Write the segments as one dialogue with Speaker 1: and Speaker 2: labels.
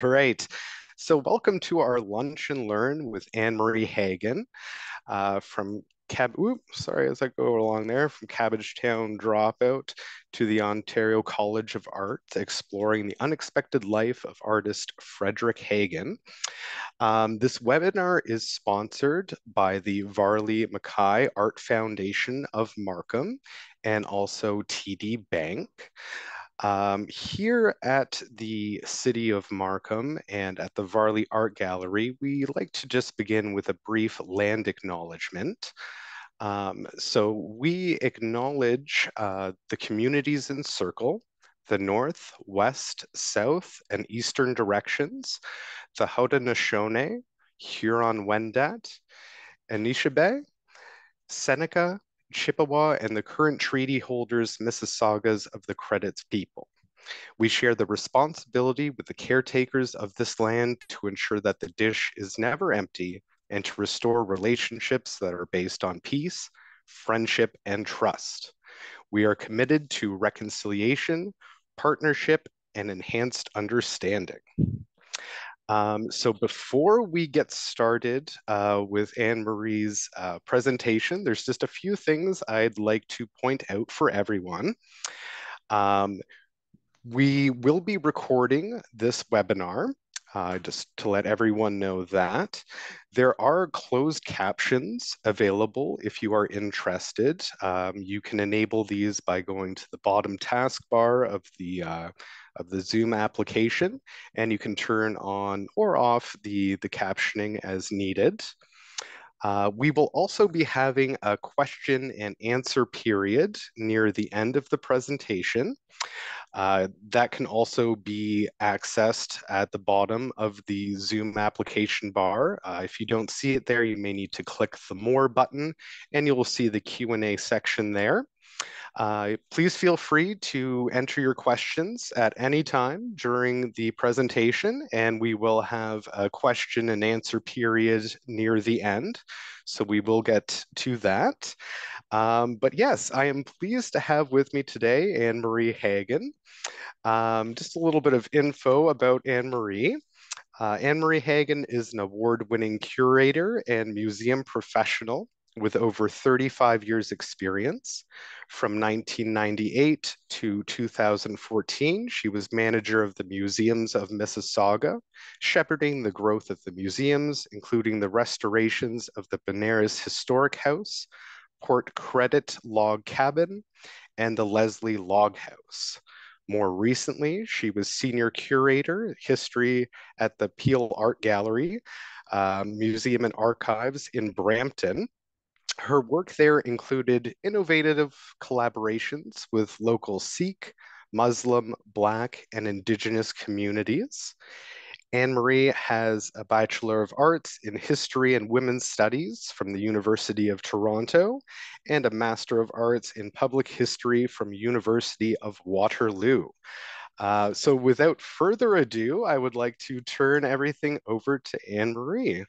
Speaker 1: Great. So welcome to our Lunch and Learn with Annemarie Hagan uh, from Cab, Ooh, sorry, as I go along there, from Cabbagetown Dropout to the Ontario College of Art, exploring the unexpected life of artist Frederick Hagan. Um, this webinar is sponsored by the Varley McKay Art Foundation of Markham and also TD Bank. Um, here at the City of Markham and at the Varley Art Gallery, we like to just begin with a brief land acknowledgement. Um, so we acknowledge uh, the communities in Circle, the north, west, south, and eastern directions, the Haudenosaunee, Huron-Wendat, Anishinaabe, Seneca, Chippewa, and the current treaty holders, Mississaugas of the Credits people. We share the responsibility with the caretakers of this land to ensure that the dish is never empty and to restore relationships that are based on peace, friendship, and trust. We are committed to reconciliation, partnership, and enhanced understanding. Um, so before we get started uh, with Annemarie's uh, presentation, there's just a few things I'd like to point out for everyone. Um, we will be recording this webinar, uh, just to let everyone know that. There are closed captions available if you are interested. Um, you can enable these by going to the bottom taskbar of the uh, of the Zoom application, and you can turn on or off the, the captioning as needed. Uh, we will also be having a question and answer period near the end of the presentation. Uh, that can also be accessed at the bottom of the Zoom application bar. Uh, if you don't see it there, you may need to click the More button, and you will see the Q&A section there. Uh, please feel free to enter your questions at any time during the presentation, and we will have a question and answer period near the end. So we will get to that. Um, but yes, I am pleased to have with me today Annemarie Hagan. Um, just a little bit of info about Annemarie. Uh, Annemarie Hagan is an award-winning curator and museum professional with over 35 years experience. From 1998 to 2014, she was manager of the Museums of Mississauga, shepherding the growth of the museums, including the restorations of the Benares Historic House, Port Credit Log Cabin, and the Leslie Log House. More recently, she was senior curator history at the Peel Art Gallery, uh, Museum and Archives in Brampton, her work there included innovative collaborations with local Sikh, Muslim, Black, and Indigenous communities. Annemarie has a Bachelor of Arts in History and Women's Studies from the University of Toronto and a Master of Arts in Public History from University of Waterloo. Uh, so without further ado, I would like to turn everything over to Annemarie.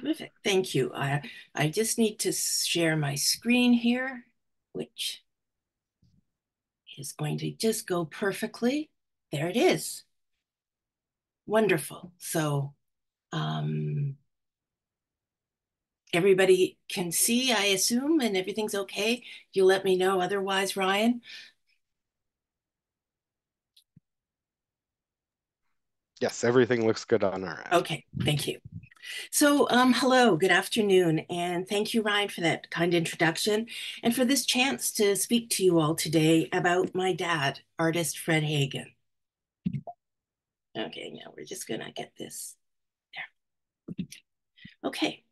Speaker 2: Terrific, thank you. I, I just need to share my screen here, which is going to just go perfectly. There it is. Wonderful. So um, everybody can see, I assume, and everything's okay. You let me know otherwise, Ryan.
Speaker 1: Yes, everything looks good on our end.
Speaker 2: Okay, thank you. So, um, hello, good afternoon, and thank you, Ryan, for that kind introduction and for this chance to speak to you all today about my dad, artist Fred Hagan. Okay, now we're just gonna get this there. Okay,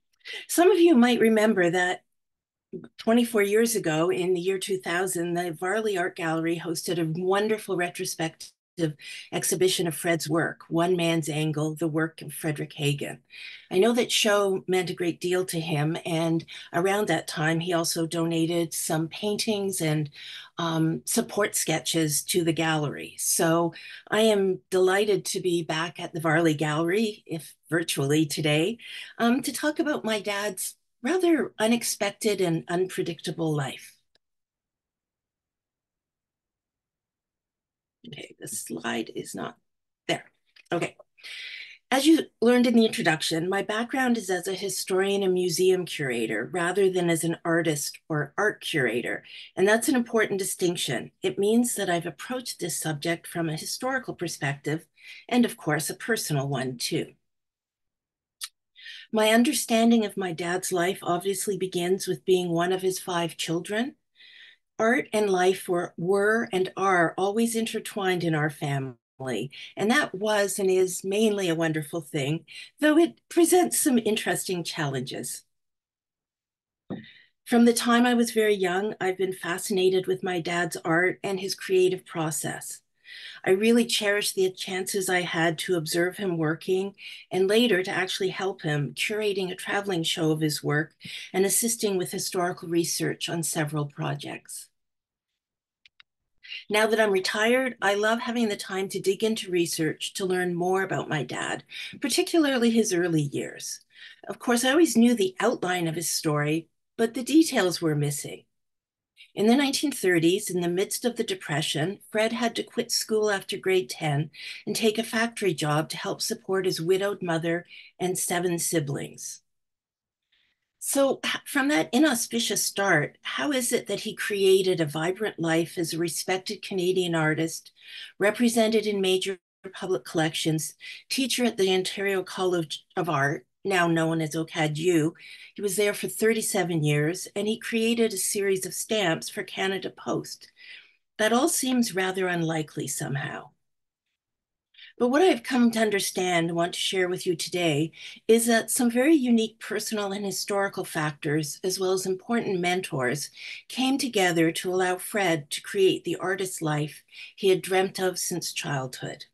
Speaker 2: some of you might remember that 24 years ago, in the year 2000, the Varley Art Gallery hosted a wonderful retrospective exhibition of Fred's work, One Man's Angle, the work of Frederick Hagan. I know that show meant a great deal to him, and around that time, he also donated some paintings and um, support sketches to the gallery. So I am delighted to be back at the Varley Gallery, if virtually today, um, to talk about my dad's rather unexpected and unpredictable life. Okay, the slide is not there. Okay. As you learned in the introduction, my background is as a historian and museum curator rather than as an artist or art curator. And that's an important distinction. It means that I've approached this subject from a historical perspective and, of course, a personal one too. My understanding of my dad's life obviously begins with being one of his five children. Art and life were, were and are always intertwined in our family and that was and is mainly a wonderful thing, though it presents some interesting challenges. From the time I was very young, I've been fascinated with my dad's art and his creative process. I really cherished the chances I had to observe him working and later to actually help him curating a traveling show of his work and assisting with historical research on several projects. Now that I'm retired, I love having the time to dig into research to learn more about my dad, particularly his early years. Of course, I always knew the outline of his story, but the details were missing. In the 1930s, in the midst of the Depression, Fred had to quit school after grade 10 and take a factory job to help support his widowed mother and seven siblings. So, from that inauspicious start, how is it that he created a vibrant life as a respected Canadian artist, represented in major public collections, teacher at the Ontario College of Art, now known as OCAD-U. He was there for 37 years, and he created a series of stamps for Canada Post. That all seems rather unlikely somehow. But what I've come to understand and want to share with you today is that some very unique personal and historical factors, as well as important mentors, came together to allow Fred to create the artist life he had dreamt of since childhood.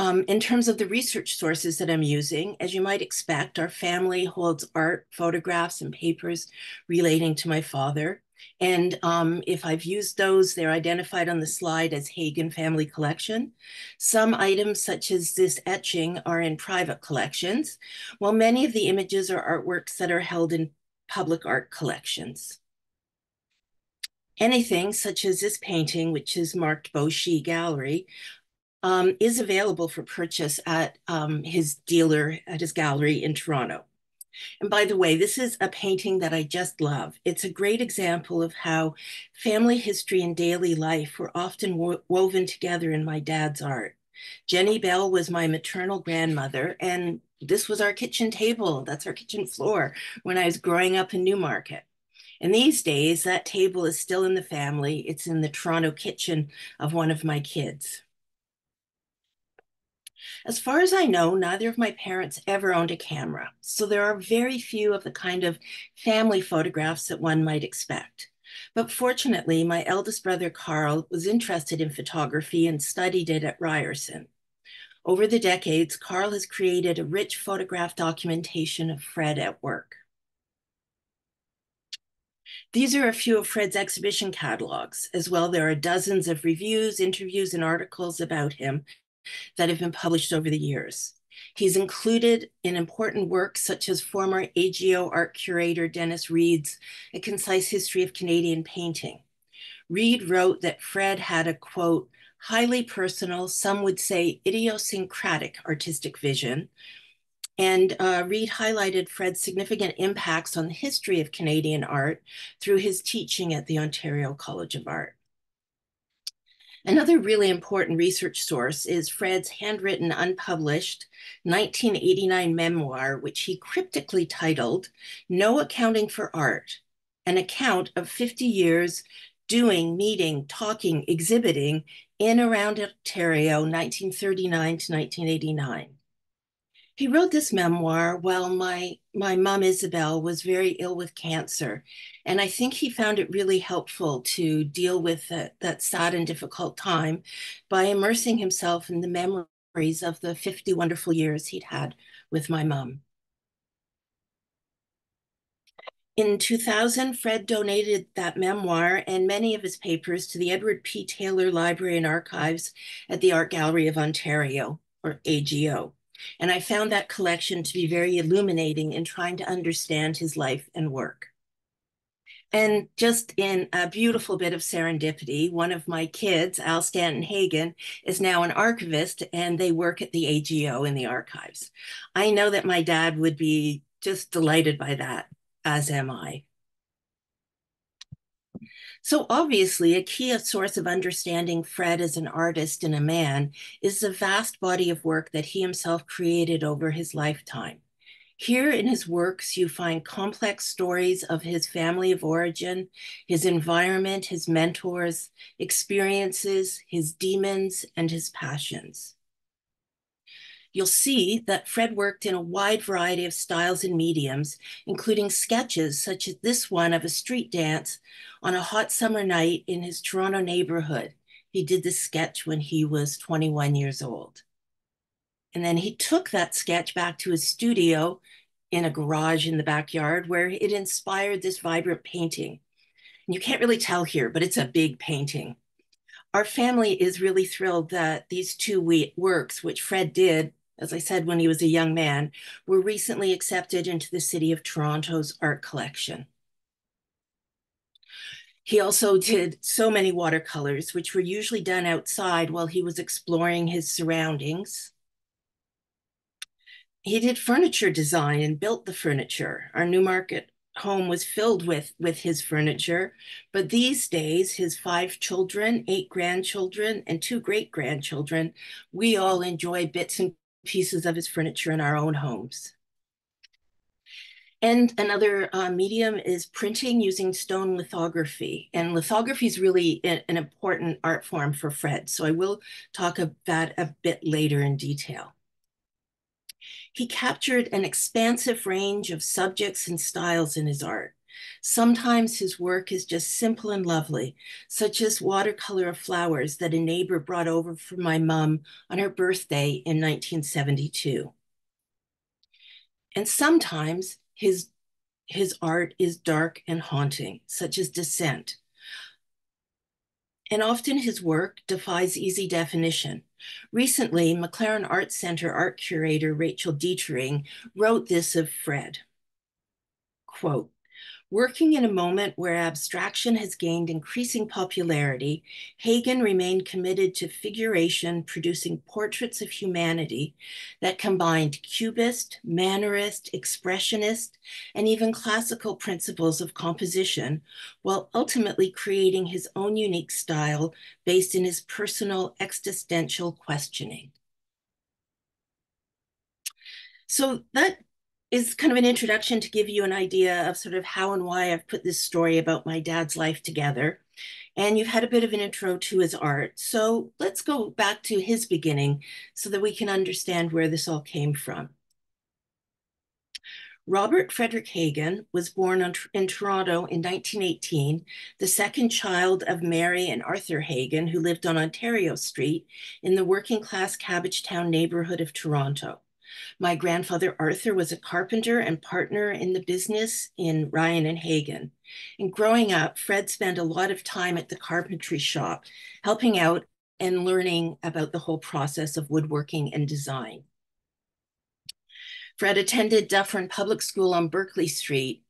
Speaker 2: Um, in terms of the research sources that I'm using, as you might expect, our family holds art, photographs, and papers relating to my father. And um, if I've used those, they're identified on the slide as Hagan Family Collection. Some items, such as this etching, are in private collections, while many of the images are artworks that are held in public art collections. Anything such as this painting, which is marked Bau-Xi Gallery, um, is available for purchase at um, his dealer at his gallery in Toronto. And by the way, this is a painting that I just love. It's a great example of how family history and daily life were often wo woven together in my dad's art. Jenny Bell was my maternal grandmother, and this was our kitchen table. That's our kitchen floor when I was growing up in Newmarket. And these days, that table is still in the family. It's in the Toronto kitchen of one of my kids. As far as I know, neither of my parents ever owned a camera, so there are very few of the kind of family photographs that one might expect. But fortunately, my eldest brother Carl was interested in photography and studied it at Ryerson. Over the decades, Carl has created a rich photograph documentation of Fred at work. These are a few of Fred's exhibition catalogs. As well, there are dozens of reviews, interviews, and articles about him that have been published over the years. He's included in important works such as former AGO art curator Dennis Reid's A Concise History of Canadian Painting. Reid wrote that Fred had a quote, highly personal, some would say idiosyncratic artistic vision. And uh, Reid highlighted Fred's significant impacts on the history of Canadian art through his teaching at the Ontario College of Art. Another really important research source is Fred's handwritten, unpublished 1989 memoir, which he cryptically titled No Accounting for Art, an account of 50 years doing, meeting, talking, exhibiting in around Ontario, 1939 to 1989. He wrote this memoir while my, my mom, Isabel, was very ill with cancer. And I think he found it really helpful to deal with that, that sad and difficult time by immersing himself in the memories of the 50 wonderful years he'd had with my mom. In 2000, Fred donated that memoir and many of his papers to the Edward P. Taylor Library and Archives at the Art Gallery of Ontario, or AGO. And I found that collection to be very illuminating in trying to understand his life and work. And just in a beautiful bit of serendipity, one of my kids, Al Stanton Hagan, is now an archivist and they work at the AGO in the archives. I know that my dad would be just delighted by that, as am I. So, obviously, a key source of understanding Fred as an artist and a man is the vast body of work that he himself created over his lifetime. Here in his works, you find complex stories of his family of origin, his environment, his mentors, experiences, his demons, and his passions. You'll see that Fred worked in a wide variety of styles and mediums, including sketches such as this one of a street dance on a hot summer night in his Toronto neighborhood. He did this sketch when he was 21 years old. And then he took that sketch back to his studio in a garage in the backyard where it inspired this vibrant painting. And you can't really tell here, but it's a big painting. Our family is really thrilled that these two works, which Fred did, as I said, when he was a young man, were recently accepted into the City of Toronto's art collection. He also did so many watercolors, which were usually done outside while he was exploring his surroundings he did furniture design and built the furniture. Our Newmarket home was filled with with his furniture but these days his five children eight grandchildren and two great grandchildren we all enjoy bits and pieces of his furniture in our own homes and another uh, medium is printing using stone lithography. And lithography is really an, an important art form for Fred. So I will talk about that a bit later in detail. He captured an expansive range of subjects and styles in his art. Sometimes his work is just simple and lovely, such as watercolor of flowers that a neighbor brought over for my mom on her birthday in 1972. And sometimes his, his art is dark and haunting, such as Descent. And often his work defies easy definition. Recently, McLaren Art Center art curator Rachel Dietering wrote this of Fred. Quote, Working in a moment where abstraction has gained increasing popularity, Hagan remained committed to figuration, producing portraits of humanity that combined cubist, mannerist, expressionist, and even classical principles of composition, while ultimately creating his own unique style based in his personal existential questioning. So that is kind of an introduction to give you an idea of sort of how and why I've put this story about my dad's life together. And you've had a bit of an intro to his art. So let's go back to his beginning so that we can understand where this all came from. Robert Frederick Hagan was born in Toronto in 1918, the second child of Mary and Arthur Hagan, who lived on Ontario Street in the working class Cabbagetown neighborhood of Toronto. My grandfather Arthur was a carpenter and partner in the business in Ryan and Hagan. And growing up, Fred spent a lot of time at the carpentry shop, helping out and learning about the whole process of woodworking and design. Fred attended Dufferin Public School on Berkeley Street,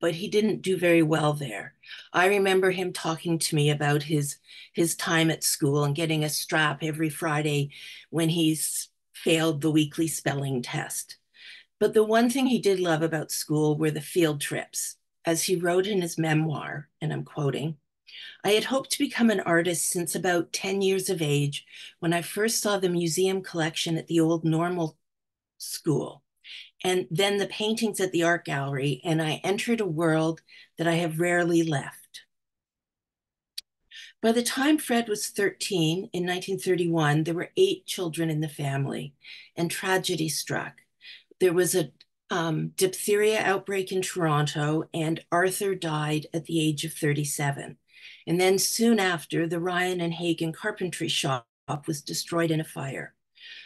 Speaker 2: but he didn't do very well there. I remember him talking to me about his his time at school and getting a strap every Friday when he's failed the weekly spelling test. But the one thing he did love about school were the field trips. As he wrote in his memoir, and I'm quoting, I had hoped to become an artist since about 10 years of age when I first saw the museum collection at the old normal school, and then the paintings at the art gallery, and I entered a world that I have rarely left. By the time Fred was 13 in 1931, there were eight children in the family, and tragedy struck. There was a um, diphtheria outbreak in Toronto, and Arthur died at the age of 37. And then soon after, the Ryan and Hagan carpentry shop was destroyed in a fire.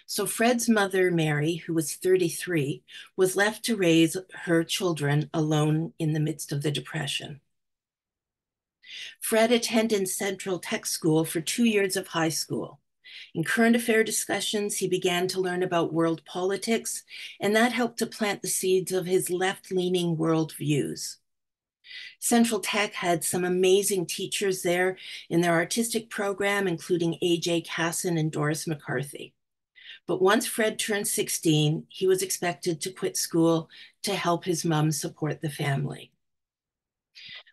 Speaker 2: So Fred's mother, Mary, who was 33, was left to raise her children alone in the midst of the Depression. Fred attended Central Tech School for two years of high school. In current affair discussions, he began to learn about world politics, and that helped to plant the seeds of his left leaning worldviews. Central Tech had some amazing teachers there in their artistic program, including A.J. Casson and Doris McCarthy. But once Fred turned 16, he was expected to quit school to help his mom support the family.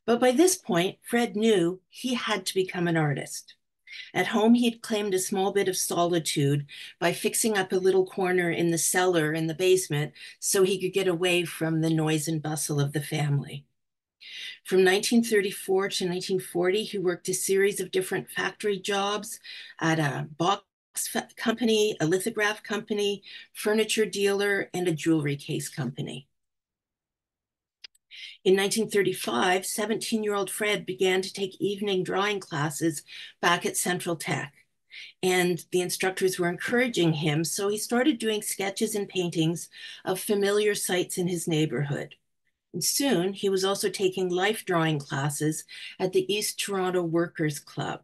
Speaker 2: But by this point, Fred knew he had to become an artist. At home, he'd claimed a small bit of solitude by fixing up a little corner in the cellar in the basement so he could get away from the noise and bustle of the family. From 1934 to 1940, he worked a series of different factory jobs at a box company, a lithograph company, furniture dealer, and a jewelry case company. In 1935, 17 year old Fred began to take evening drawing classes back at Central Tech. And the instructors were encouraging him, so he started doing sketches and paintings of familiar sights in his neighborhood. And soon he was also taking life drawing classes at the East Toronto Workers Club.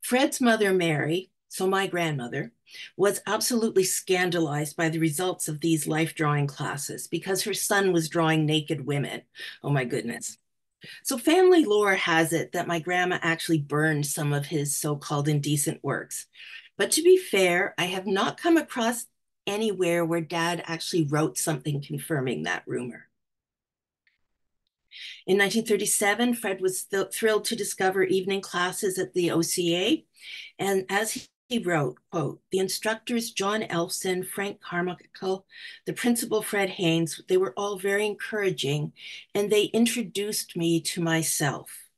Speaker 2: Fred's mother, Mary, so my grandmother, was absolutely scandalized by the results of these life drawing classes because her son was drawing naked women. Oh my goodness. So, family lore has it that my grandma actually burned some of his so called indecent works. But to be fair, I have not come across anywhere where dad actually wrote something confirming that rumor. In 1937, Fred was th- thrilled to discover evening classes at the OCA. And as he wrote, quote, the instructors, John Alfsen, Frank Carmichael, the principal, Fred Haines, they were all very encouraging and they introduced me to myself.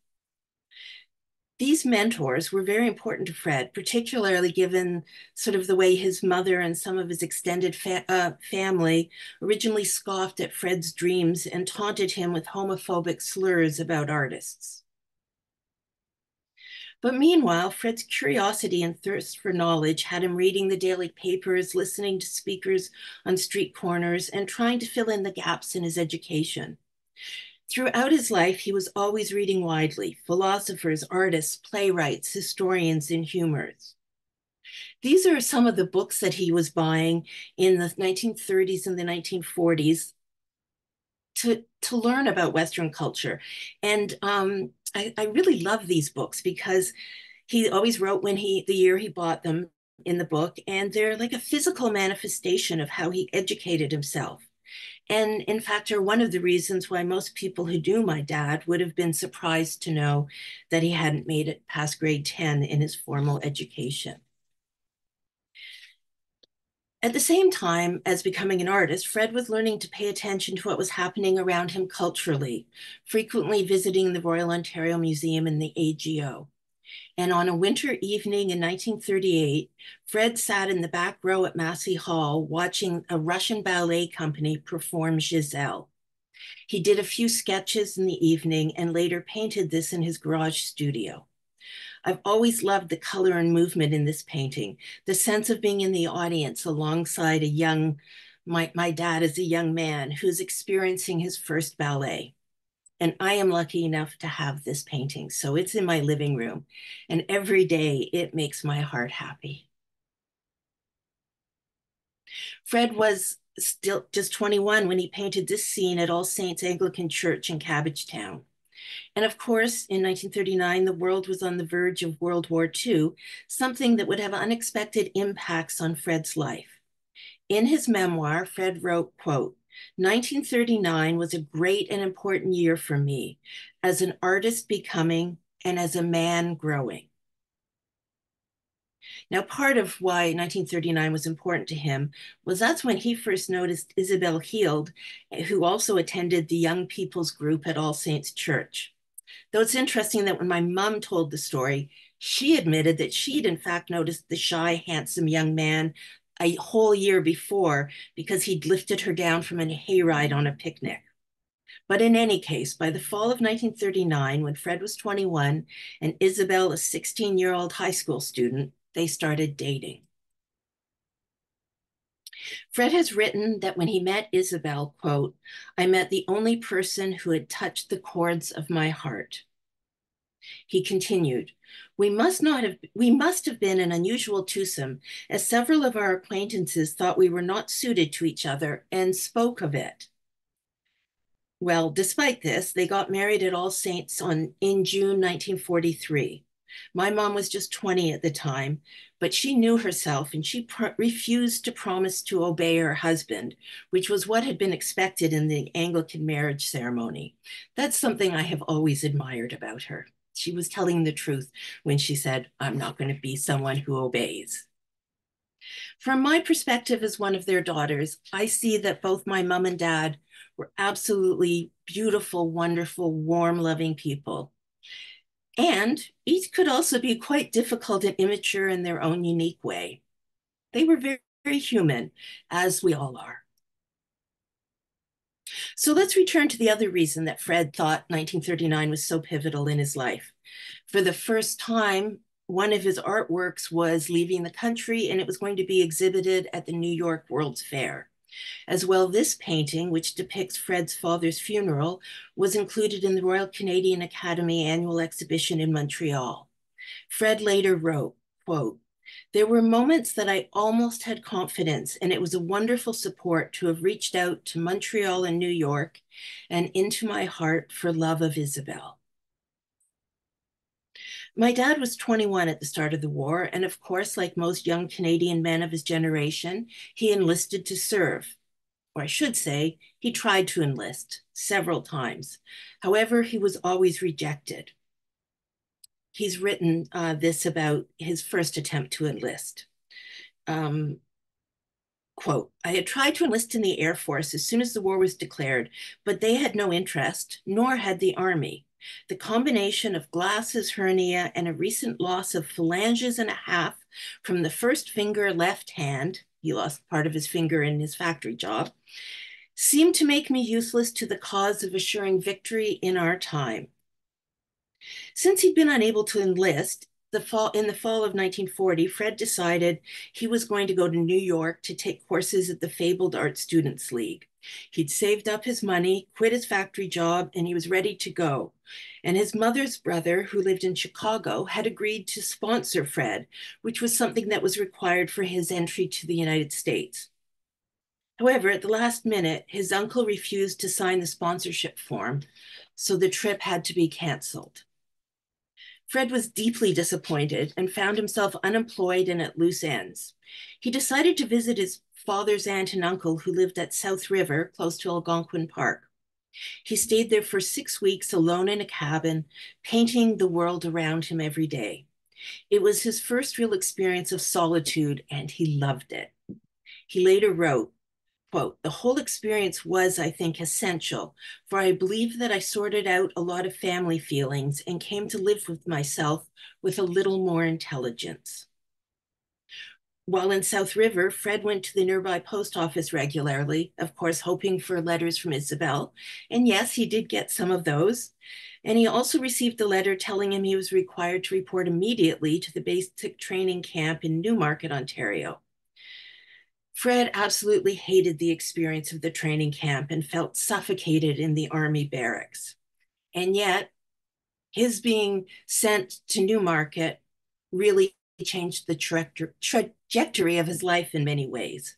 Speaker 2: These mentors were very important to Fred, particularly given sort of the way his mother and some of his extended fa- uh, family originally scoffed at Fred's dreams and taunted him with homophobic slurs about artists. But meanwhile, Fred's curiosity and thirst for knowledge had him reading the daily papers, listening to speakers on street corners, and trying to fill in the gaps in his education. Throughout his life, he was always reading widely philosophers, artists, playwrights, historians, and humors. These are some of the books that he was buying in the 1930s and the 1940s to, to learn about Western culture. And um, I, I really love these books because he always wrote when he the year he bought them in the book, and they're like a physical manifestation of how he educated himself. And in fact, are one of the reasons why most people who knew my dad would have been surprised to know that he hadn't made it past grade 10 in his formal education. At the same time as becoming an artist, Fred was learning to pay attention to what was happening around him culturally, frequently visiting the Royal Ontario Museum and the AGO. And on a winter evening in 1938, Fred sat in the back row at Massey Hall watching a Russian ballet company perform Giselle. He did a few sketches in the evening and later painted this in his garage studio. I've always loved the color and movement in this painting, the sense of being in the audience alongside a young, my, my dad is a young man who's experiencing his first ballet. And I am lucky enough to have this painting. So it's in my living room. And every day it makes my heart happy. Fred was still just 21 when he painted this scene at All Saints Anglican Church in Cabbagetown. And of course, in 1939, the world was on the verge of World War II, something that would have unexpected impacts on Fred's life. In his memoir, Fred wrote, quote, 1939 was a great and important year for me as an artist becoming and as a man growing. Now, part of why 1939 was important to him was that's when he first noticed Isabel Heald, who also attended the Young People's Group at All Saints Church. Though it's interesting that when my mom told the story, she admitted that she'd in fact noticed the shy, handsome young man a whole year before because he'd lifted her down from a hayride on a picnic. But in any case, by the fall of 1939, when Fred was 21 and Isabel a 16 year old high school student, they started dating. Fred has written that when he met Isabel, quote, I met the only person who had touched the chords of my heart. He continued, we must not have we must have been an unusual twosome, as several of our acquaintances thought we were not suited to each other and spoke of it. Well, despite this, they got married at All Saints on in June 1943. My mom was just 20 at the time, but she knew herself and she pr- refused to promise to obey her husband, which was what had been expected in the Anglican marriage ceremony. That's something I have always admired about her. She was telling the truth when she said, I'm not going to be someone who obeys. From my perspective as one of their daughters, I see that both my mom and dad were absolutely beautiful, wonderful, warm, loving people. And each could also be quite difficult and immature in their own unique way. They were very, very human, as we all are. So let's return to the other reason that Fred thought 1939 was so pivotal in his life. For the first time, one of his artworks was leaving the country and it was going to be exhibited at the New York World's Fair. As well, this painting, which depicts Fred's father's funeral, was included in the Royal Canadian Academy annual exhibition in Montreal. Fred later wrote, quote, there were moments that I almost had confidence, and it was a wonderful support to have reached out to Montreal and New York and into my heart for love of Isabel. My dad was 21 at the start of the war, and of course, like most young Canadian men of his generation, he enlisted to serve. Or I should say, he tried to enlist several times. However, he was always rejected. He's written uh, this about his first attempt to enlist. Um, quote, I had tried to enlist in the Air Force as soon as the war was declared, but they had no interest, nor had the Army. The combination of Glass's hernia and a recent loss of phalanges and a half from the first finger left hand, he lost part of his finger in his factory job, seemed to make me useless to the cause of assuring victory in our time. Since he'd been unable to enlist, the fall in the fall of 1940, Fred decided he was going to go to New York to take courses at the fabled Art Students League. He'd saved up his money, quit his factory job, and he was ready to go. And his mother's brother, who lived in Chicago, had agreed to sponsor Fred, which was something that was required for his entry to the United States. However, at the last minute, his uncle refused to sign the sponsorship form, so the trip had to be canceled. Fred was deeply disappointed and found himself unemployed and at loose ends. He decided to visit his father's aunt and uncle who lived at South River, close to Algonquin Park. He stayed there for six weeks alone in a cabin, painting the world around him every day. It was his first real experience of solitude, and he loved it. He later wrote, quote, the whole experience was, I think, essential, for I believe that I sorted out a lot of family feelings and came to live with myself with a little more intelligence. While in South River, Fred went to the nearby post office regularly, of course, hoping for letters from Isabel. And yes, he did get some of those. And he also received a letter telling him he was required to report immediately to the basic training camp in Newmarket, Ontario. Fred absolutely hated the experience of the training camp and felt suffocated in the army barracks. And yet, his being sent to Newmarket really changed the trajectory of his life in many ways.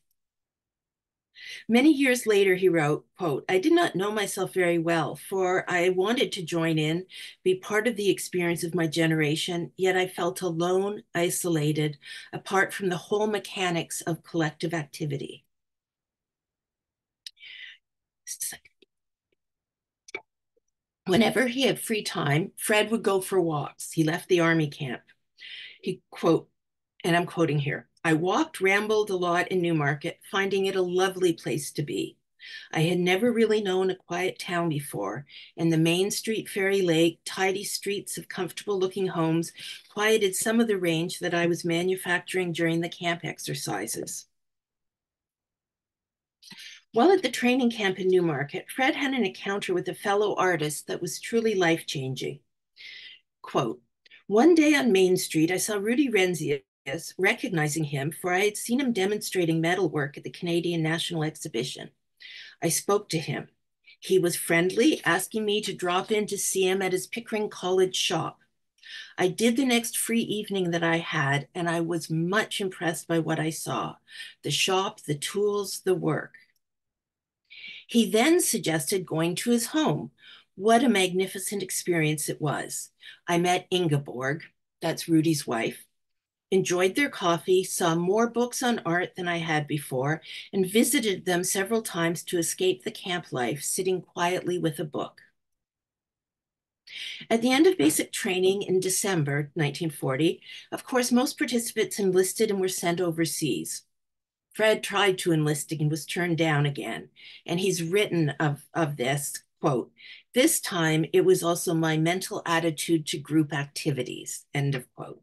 Speaker 2: Many years later, he wrote, quote, I did not know myself very well, for I wanted to join in, be part of the experience of my generation, yet I felt alone, isolated, apart from the whole mechanics of collective activity. Whenever he had free time, Fred would go for walks. He left the army camp. He quote, and I'm quoting here I walked, rambled a lot in Newmarket, finding it a lovely place to be. I had never really known a quiet town before, and the main street, Fairy Lake, tidy streets of comfortable looking homes quieted some of the range that I was manufacturing during the camp exercises. While at the training camp in Newmarket, Fred had an encounter with a fellow artist that was truly life changing. Quote, one day on Main Street, I saw Rudy Renzius recognizing him, for I had seen him demonstrating metalwork at the Canadian National Exhibition. I spoke to him. He was friendly, asking me to drop in to see him at his Pickering College shop. I did the next free evening that I had, and I was much impressed by what I saw the shop, the tools, the work. He then suggested going to his home. What a magnificent experience it was. I met Ingeborg, that's Rudy's wife, enjoyed their coffee, saw more books on art than I had before, and visited them several times to escape the camp life, sitting quietly with a book. At the end of basic training in December 1940, of course, most participants enlisted and were sent overseas. Fred tried to enlist and was turned down again. And he's written of, of this quote, this time it was also my mental attitude to group activities, end of quote.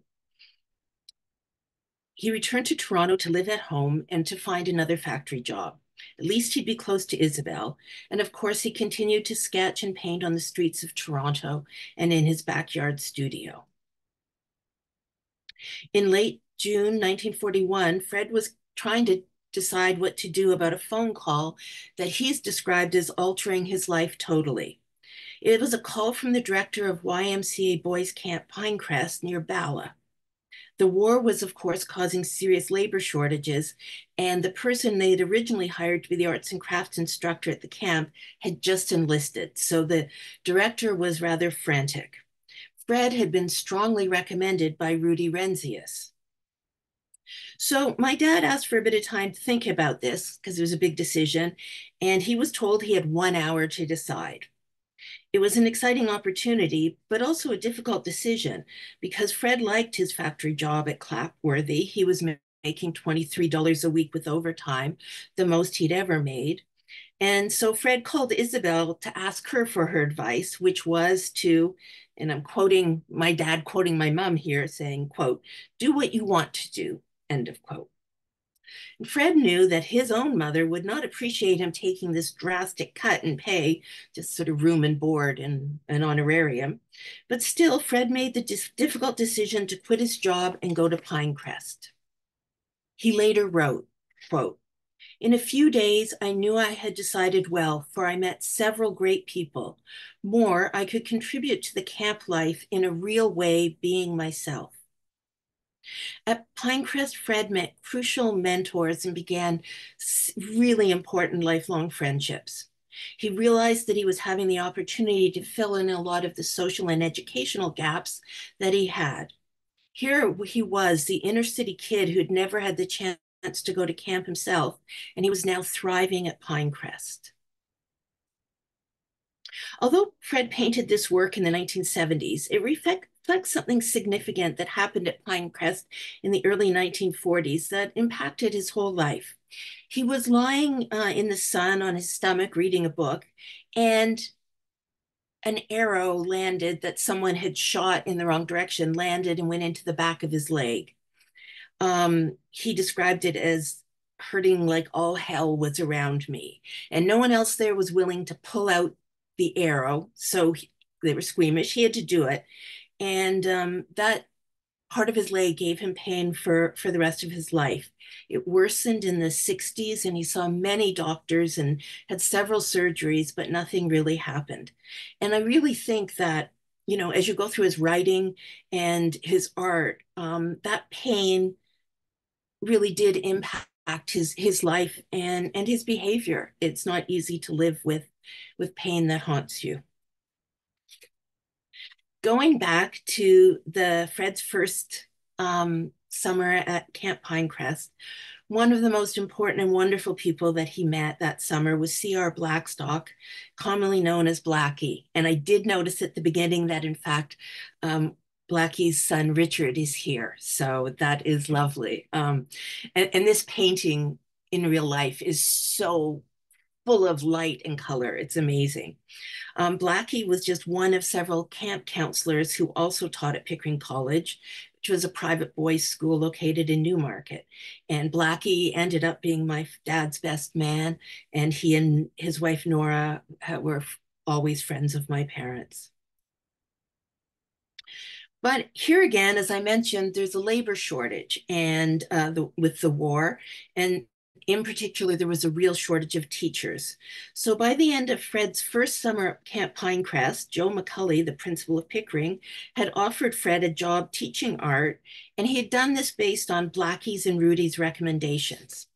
Speaker 2: He returned to Toronto to live at home and to find another factory job. At least he'd be close to Isabel. And of course, he continued to sketch and paint on the streets of Toronto and in his backyard studio. In late June 1941, Fred was trying to decide what to do about a phone call that he's described as altering his life totally. It was a call from the director of YMCA Boys Camp Pinecrest near Bala. The war was, of course, causing serious labor shortages, and the person they had originally hired to be the arts and crafts instructor at the camp had just enlisted, so the director was rather frantic. Fred had been strongly recommended by Rudy Renzius. So my dad asked for a bit of time to think about this because it was a big decision, and he was told he had one hour to decide. It was an exciting opportunity, but also a difficult decision because Fred liked his factory job at Clapworthy. He was making $23 a week with overtime, the most he'd ever made. And so Fred called Isabel to ask her for her advice, which was to, and I'm quoting my dad, quoting my mom here, saying, quote, do what you want to do, end of quote. Fred knew that his own mother would not appreciate him taking this drastic cut in pay, just sort of room and board and an honorarium. But still, Fred made the difficult decision to quit his job and go to Pinecrest. He later wrote, quote, in a few days, I knew I had decided well, for I met several great people. More, I could contribute to the camp life in a real way, being myself. At Pinecrest, Fred met crucial mentors and began really important lifelong friendships. He realized that he was having the opportunity to fill in a lot of the social and educational gaps that he had. Here he was, the inner city kid who'd never had the chance to go to camp himself, and he was now thriving at Pinecrest. Although Fred painted this work in the 1970s, it reflects something significant that happened at Pinecrest in the early 1940s that impacted his whole life. He was lying uh, in the sun on his stomach reading a book, and an arrow landed that someone had shot in the wrong direction, landed and went into the back of his leg. Um, he described it as hurting like all hell was around me. And no one else there was willing to pull out the arrow. So he, they were squeamish. He had to do it and um, that part of his leg gave him pain for for the rest of his life. It worsened in the 60s and he saw many doctors and had several surgeries but nothing really happened. And i really think that you know as you go through his writing and his art um, that pain really did impact his his life and and his behavior. It's not easy to live with with pain that haunts you going back to the Fred's first um, summer at Camp Pinecrest, one of the most important and wonderful people that he met that summer was C.R. Blackstock, commonly known as Blackie. And I did notice at the beginning that, in fact, um, Blackie's son Richard is here. So that is lovely. Um, and, and this painting in real life is so full of light and color. It's amazing. Um, Blackie was just one of several camp counselors who also taught at Pickering College, which was a private boys' school located in Newmarket. And Blackie ended up being my dad's best man, and he and his wife Nora were always friends of my parents. But here again, as I mentioned, there's a labor shortage and uh, the, with the war, and in particular, there was a real shortage of teachers. So by the end of Fred's first summer at Camp Pinecrest, Joe McCulley, the principal of Pickering, had offered Fred a job teaching art, and he had done this based on Blackie's and Rudy's recommendations.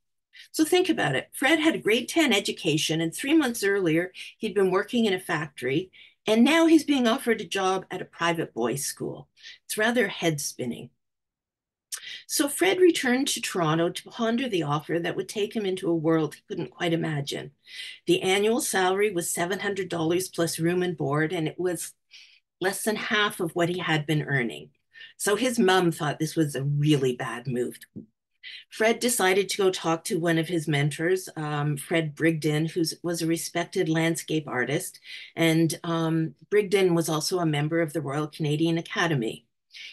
Speaker 2: So think about it. Fred had a grade 10 education, and three months earlier, he'd been working in a factory, and now he's being offered a job at a private boys' school. It's rather head spinning. So Fred returned to Toronto to ponder the offer that would take him into a world he couldn't quite imagine. The annual salary was $700 plus room and board, and it was less than half of what he had been earning. So his mom thought this was a really bad move. Fred decided to go talk to one of his mentors, um, Fred Brigden, who was a respected landscape artist. And um, Brigden was also a member of the Royal Canadian Academy.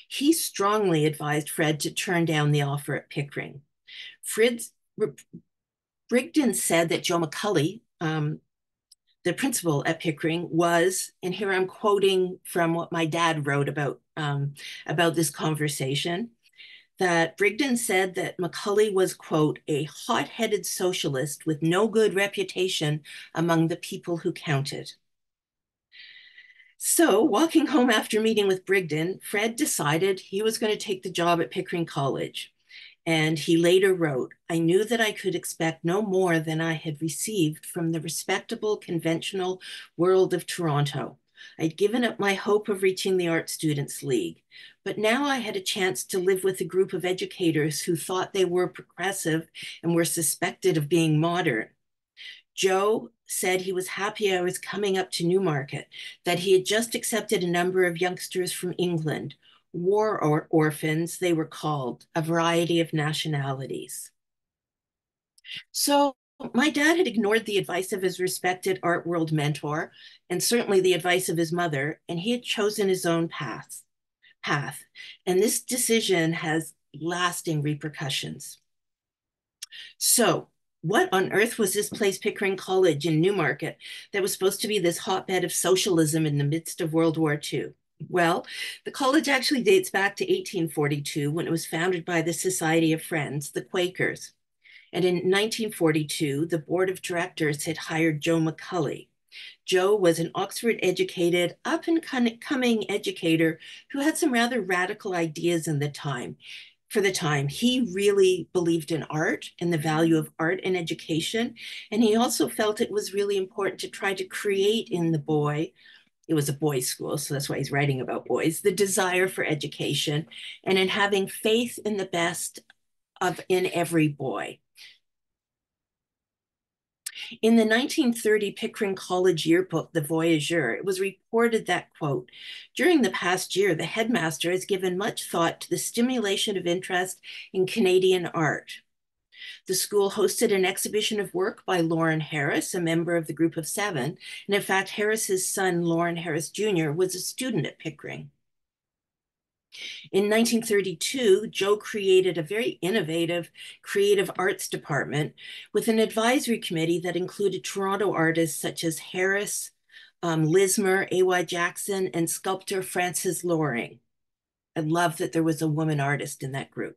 Speaker 2: He strongly advised Fred to turn down the offer at Pickering. Fred's, Brigden said that Joe McCulley, um, the principal at Pickering, was, and here I'm quoting from what my dad wrote about um, about this conversation, that Brigden said that McCulley was, quote, a hot-headed socialist with no good reputation among the people who counted. So, walking home after meeting with Brigden, Fred decided he was going to take the job at Pickering College. And he later wrote, I knew that I could expect no more than I had received from the respectable, conventional world of Toronto. I'd given up my hope of reaching the Art Students League, but now I had a chance to live with a group of educators who thought they were progressive and were suspected of being modern. Joe said he was happy I was coming up to Newmarket, that he had just accepted a number of youngsters from England, war or orphans, they were called, a variety of nationalities. So my dad had ignored the advice of his respected art world mentor, and certainly the advice of his mother, and he had chosen his own path. Path, and this decision has lasting repercussions. So what on earth was this place, Pickering College in Newmarket, that was supposed to be this hotbed of socialism in the midst of World War II? Well, the college actually dates back to 1842 when it was founded by the Society of Friends, the Quakers. And in 1942, the board of directors had hired Joe McCulley. Joe was an Oxford educated, up and coming educator who had some rather radical ideas in the time for the time. He really believed in art and the value of art in education. And he also felt it was really important to try to create in the boy, it was a boys' school, so that's why he's writing about boys, the desire for education and in having faith in the best of in every boy. In the 1930 Pickering College yearbook, The Voyageur, it was reported that, quote, during the past year, the headmaster has given much thought to the stimulation of interest in Canadian art. The school hosted an exhibition of work by Lawren Harris, a member of the group of seven. And in fact, Harris's son, Lawren Harris Jr., was a student at Pickering. In 1932, Joe created a very innovative creative arts department with an advisory committee that included Toronto artists such as Harris, um, Lismer, A.Y. Jackson, and sculptor Frances Loring. I love that there was a woman artist in that group.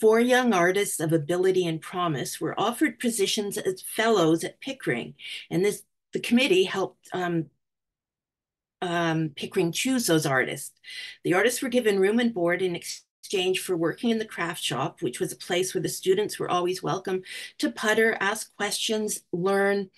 Speaker 2: Four young artists of ability and promise were offered positions as fellows at Pickering, and this the committee helped um, um, Pickering choose those artists. The artists were given room and board in exchange for working in the craft shop, which was a place where the students were always welcome to putter, ask questions, learn,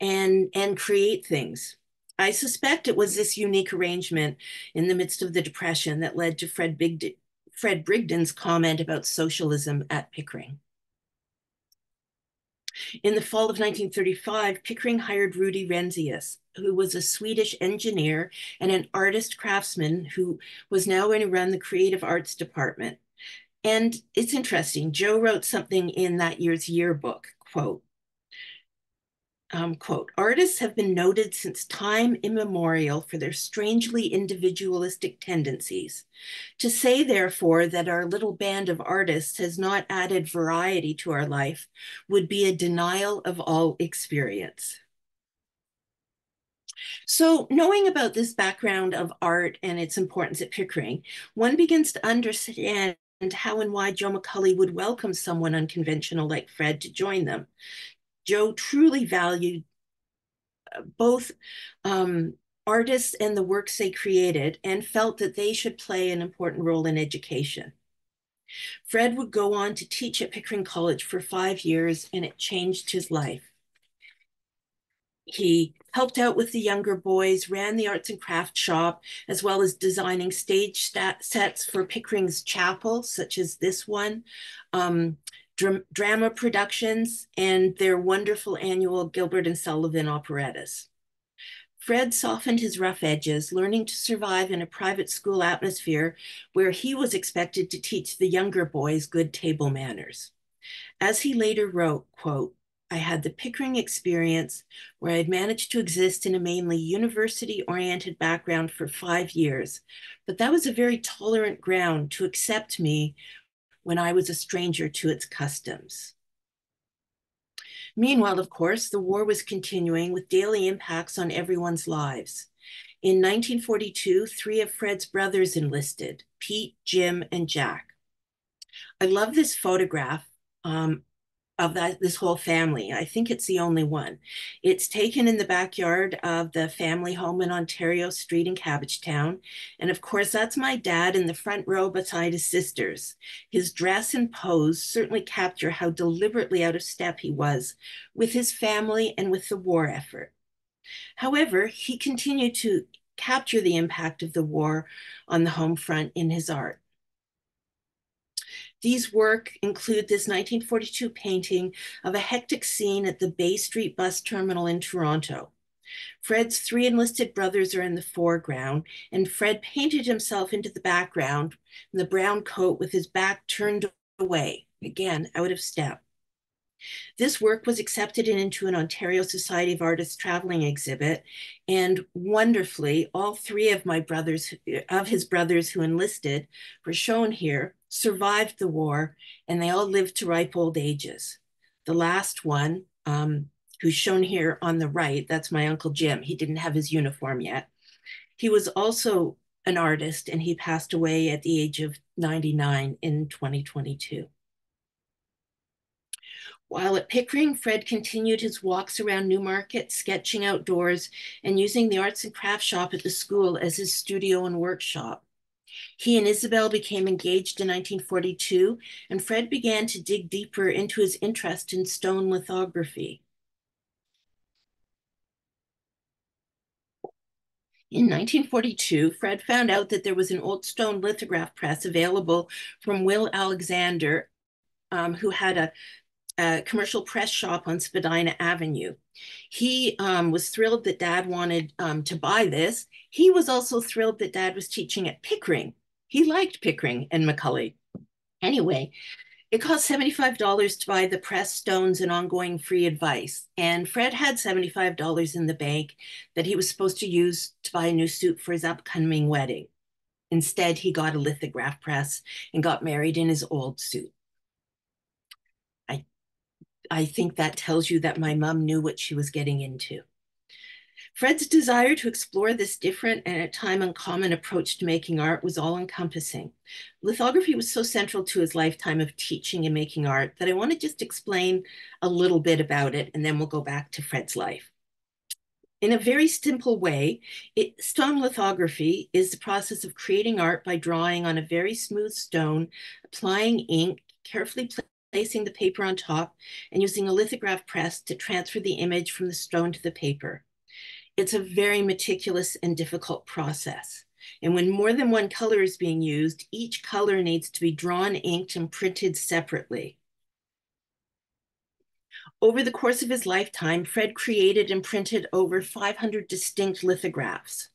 Speaker 2: and, and create things. I suspect it was this unique arrangement in the midst of the Depression that led to Fred, Big Fred Brigden's comment about socialism at Pickering. In the fall of 1935, Pickering hired Rudy Renzius, who was a Swedish engineer and an artist craftsman who was now going to run the creative arts department. And it's interesting, Joe wrote something in that year's yearbook, quote, um, quote, artists have been noted since time immemorial for their strangely individualistic tendencies. To say, therefore, that our little band of artists has not added variety to our life would be a denial of all experience. So, knowing about this background of art and its importance at Pickering, one begins to understand how and why Joe McCulley would welcome someone unconventional like Fred to join them. Joe truly valued uh, both um, artists and the works they created and felt that they should play an important role in education. Fred would go on to teach at Pickering College for five years, and it changed his life. He helped out with the younger boys, ran the arts and craft shop, as well as designing stage sets for Pickering's chapel, such as this one, um, dr drama productions, and their wonderful annual Gilbert and Sullivan operettas. Fred softened his rough edges, learning to survive in a private school atmosphere where he was expected to teach the younger boys good table manners. As he later wrote, quote, I had the Pickering experience where I had managed to exist in a mainly university oriented background for five years, but that was a very tolerant ground to accept me when I was a stranger to its customs. Meanwhile, of course, the war was continuing with daily impacts on everyone's lives. In 1942, three of Fred's brothers enlisted Pete, Jim, and Jack. I love this photograph um, of that this whole family. I think it's the only one. It's taken in the backyard of the family home in Ontario Street in Cabbagetown. And of course, that's my dad in the front row beside his sisters. His dress and pose certainly capture how deliberately out of step he was with his family and with the war effort. However, he continued to capture the impact of the war on the home front in his art. These work include this 1942 painting of a hectic scene at the Bay Street bus terminal in Toronto. Fred's three enlisted brothers are in the foreground, and Fred painted himself into the background in the brown coat with his back turned away, again out of step. This work was accepted into an Ontario Society of Artists traveling exhibit, and wonderfully, all three of my brothers, of his brothers who enlisted, were shown here, survived the war, and they all lived to ripe old ages. The last one, um, who's shown here on the right, that's my Uncle Jim. He didn't have his uniform yet. He was also an artist, and he passed away at the age of 99 in 2022. While at Pickering, Fred continued his walks around Newmarket, sketching outdoors and using the arts and craft shop at the school as his studio and workshop. He and Isabel became engaged in 1942, and Fred began to dig deeper into his interest in stone lithography. In 1942, Fred found out that there was an old stone lithograph press available from Will Alexander, um, who had a a commercial press shop on Spadina Avenue. He um, was thrilled that dad wanted um, to buy this. He was also thrilled that dad was teaching at Pickering. He liked Pickering and McCulley. Anyway, it cost $75 to buy the press stones and ongoing free advice. And Fred had $75 in the bank that he was supposed to use to buy a new suit for his upcoming wedding. Instead, he got a lithograph press and got married in his old suit. I think that tells you that my mom knew what she was getting into. Fred's desire to explore this different and at time uncommon approach to making art was all encompassing. Lithography was so central to his lifetime of teaching and making art that I want to just explain a little bit about it and then we'll go back to Fred's life. In a very simple way, it, stone lithography is the process of creating art by drawing on a very smooth stone, applying ink, carefully placing the paper on top and using a lithograph press to transfer the image from the stone to the paper. It's a very meticulous and difficult process. And when more than one color is being used, each color needs to be drawn, inked, and printed separately. Over the course of his lifetime, Fred created and printed over 500 distinct lithographs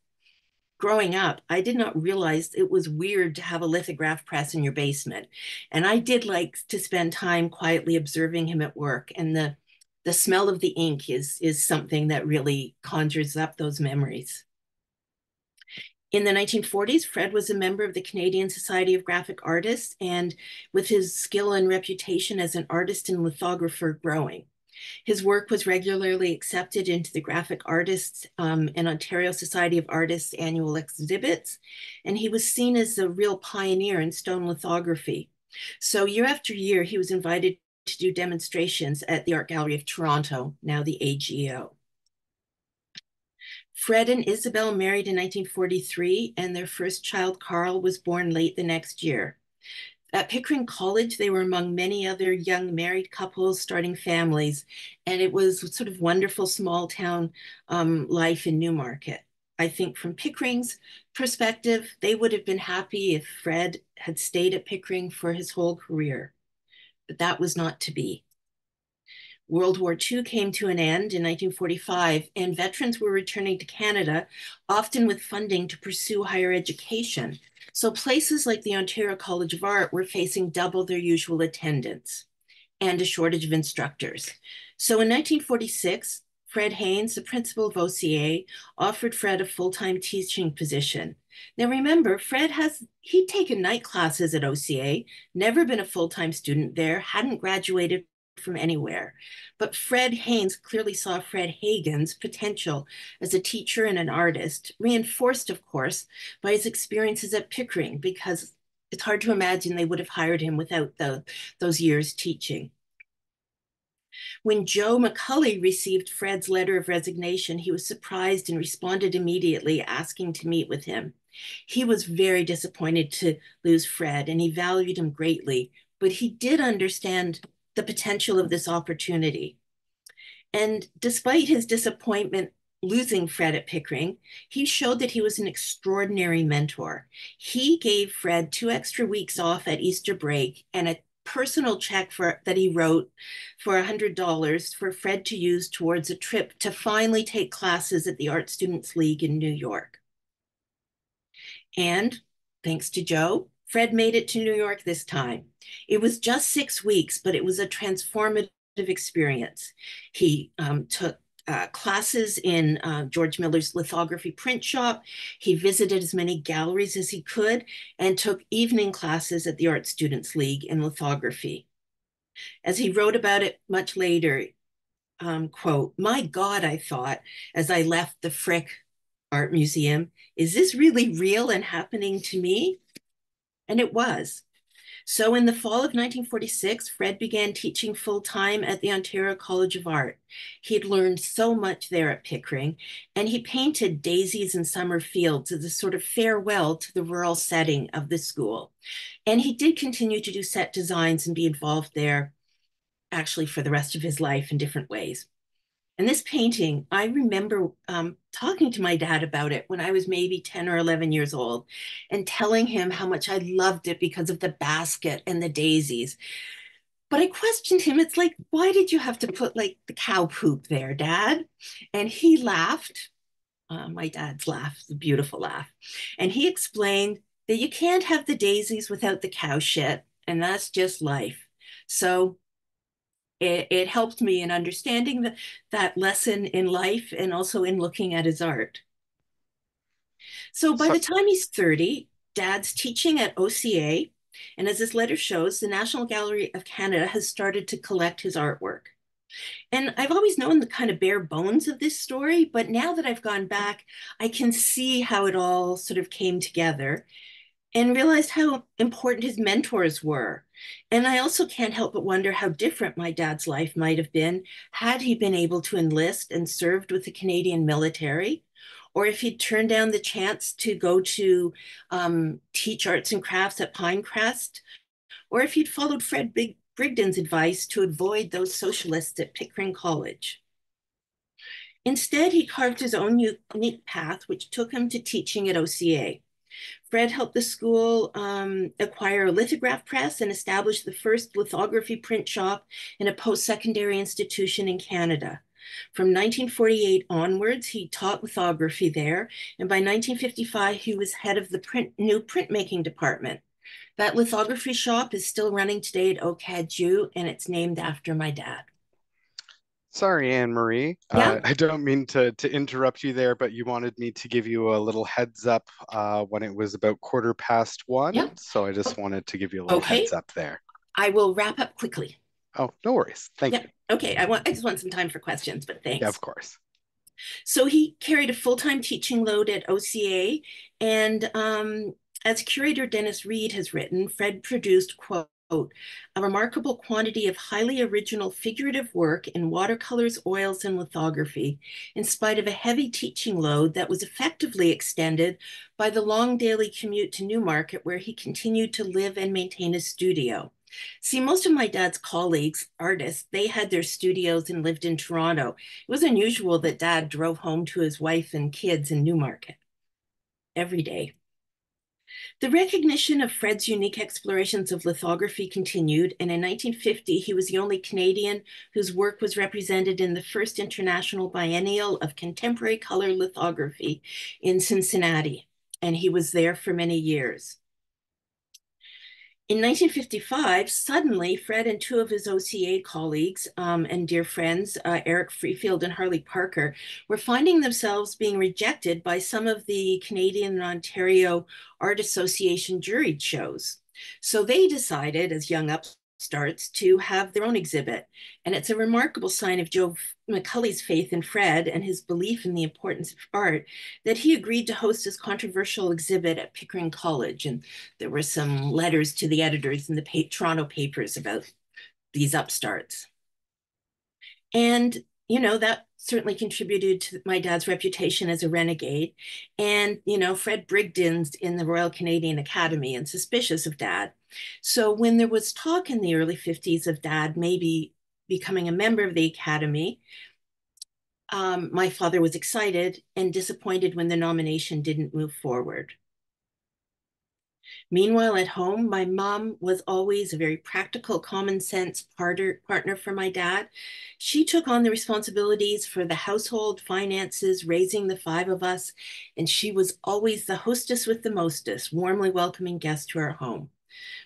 Speaker 2: growing up, I did not realize it was weird to have a lithograph press in your basement. And I did like to spend time quietly observing him at work. And the, the smell of the ink is, is something that really conjures up those memories. In the 1940s, Fred was a member of the Canadian Society of Graphic Artists, and with his skill and reputation as an artist and lithographer growing. His work was regularly accepted into the Graphic Artists um, and Ontario Society of Artists annual exhibits, and he was seen as a real pioneer in stone lithography. So year after year, he was invited to do demonstrations at the Art Gallery of Toronto, now the AGO. Fred and Isabel married in 1943, and their first child, Carl, was born late the next year. At Pickering College, they were among many other young married couples starting families, and it was sort of wonderful small town um, life in Newmarket. I think from Pickering's perspective, they would have been happy if Fred had stayed at Pickering for his whole career, but that was not to be. World War II came to an end in 1945, and veterans were returning to Canada, often with funding to pursue higher education. So places like the Ontario College of Art were facing double their usual attendance and a shortage of instructors. So in 1946, Fred Haines, the principal of OCA, offered Fred a full-time teaching position. Now remember, Fred has, he'd taken night classes at OCA, never been a full-time student there, hadn't graduated from anywhere. But Fred Haines clearly saw Fred Hagan's potential as a teacher and an artist, reinforced, of course, by his experiences at Pickering, because it's hard to imagine they would have hired him without the, those years teaching. When Joe McCulley received Fred's letter of resignation, he was surprised and responded immediately, asking to meet with him. He was very disappointed to lose Fred, and he valued him greatly, but he did understand the potential of this opportunity. And despite his disappointment losing Fred at Pickering, he showed that he was an extraordinary mentor. He gave Fred two extra weeks off at Easter break and a personal check for that he wrote for $100 for Fred to use towards a trip to finally take classes at the Art Students League in New York. And thanks to Joe, Fred made it to New York this time. It was just six weeks, but it was a transformative experience. He um, took uh, classes in uh, George Miller's lithography print shop. He visited as many galleries as he could and took evening classes at the Art Students League in lithography. As he wrote about it much later, um, quote, my God, I thought as I left the Frick Art Museum, is this really real and happening to me? And it was. So in the fall of 1946, Fred began teaching full time at the Ontario College of Art. He'd learned so much there at Pickering, and he painted daisies and summer fields as a sort of farewell to the rural setting of the school. And he did continue to do set designs and be involved there actually for the rest of his life in different ways. And this painting, I remember um, talking to my dad about it when I was maybe 10 or 11 years old and telling him how much I loved it because of the basket and the daisies. But I questioned him. It's like, why did you have to put like the cow poop there, dad? And he laughed. Uh, my dad's laugh, the beautiful laugh. And he explained that you can't have the daisies without the cow shit. And that's just life. So it, it helped me in understanding the, that lesson in life and also in looking at his art. So by so, the time he's 30, dad's teaching at OCA. And as this letter shows, the National Gallery of Canada has started to collect his artwork. And I've always known the kind of bare bones of this story, but now that I've gone back, I can see how it all sort of came together and realized how important his mentors were. And I also can't help but wonder how different my dad's life might have been had he been able to enlist and served with the Canadian military, or if he'd turned down the chance to go to um, teach arts and crafts at Pinecrest, or if he'd followed Fred Big Brigden's advice to avoid those socialists at Pickering College. Instead, he carved his own unique path, which took him to teaching at OCA. Fred helped the school um, acquire a lithograph press and establish the first lithography print shop in a post-secondary institution in Canada. From 1948 onwards, he taught lithography there, and by 1955, he was head of the print, new printmaking department. That lithography shop is still running today at OCAD and it's named after my dad.
Speaker 1: Sorry, Annemarie. Yeah? Uh, I don't mean to, to interrupt you there, but you wanted me to give you a little heads up uh, when it was about quarter past one. Yeah. So I just wanted to give you a little okay. heads up there.
Speaker 2: I will wrap up quickly.
Speaker 1: Oh, no worries. Thank yeah. you.
Speaker 2: Okay. I want I just want some time for questions, but thanks.
Speaker 1: Yeah, of course.
Speaker 2: So he carried a full-time teaching load at OCA. And um, as curator Dennis Reid has written, Fred produced, quote, a remarkable quantity of highly original figurative work in watercolors, oils, and lithography, in spite of a heavy teaching load that was effectively extended by the long daily commute to Newmarket, where he continued to live and maintain a studio. See, most of my dad's colleagues, artists, they had their studios and lived in Toronto. It was unusual that dad drove home to his wife and kids in Newmarket every day. The recognition of Fred's unique explorations of lithography continued, and in 1950, he was the only Canadian whose work was represented in the first International Biennial of Contemporary Color Lithography in Cincinnati, and he was there for many years. In 1955, suddenly, Fred and two of his OCA colleagues um, and dear friends, uh, Eric Freifeld and Harley Parker, were finding themselves being rejected by some of the Canadian and Ontario Art Association juried shows. So they decided, as young ups, starts to have their own exhibit. And it's a remarkable sign of Joe McCulley's faith in Fred and his belief in the importance of art that he agreed to host his controversial exhibit at Pickering College. And there were some letters to the editors in the pa Toronto papers about these upstarts. And, you know, that certainly contributed to my dad's reputation as a renegade. And, you know, Fred Brigden's in the Royal Canadian Academy and suspicious of dad. So when there was talk in the early 50s of dad maybe becoming a member of the academy, um, my father was excited and disappointed when the nomination didn't move forward. Meanwhile, at home, my mom was always a very practical, common sense partner, partner for my dad. She took on the responsibilities for the household, finances, raising the five of us, and she was always the hostess with the mostest, warmly welcoming guests to our home.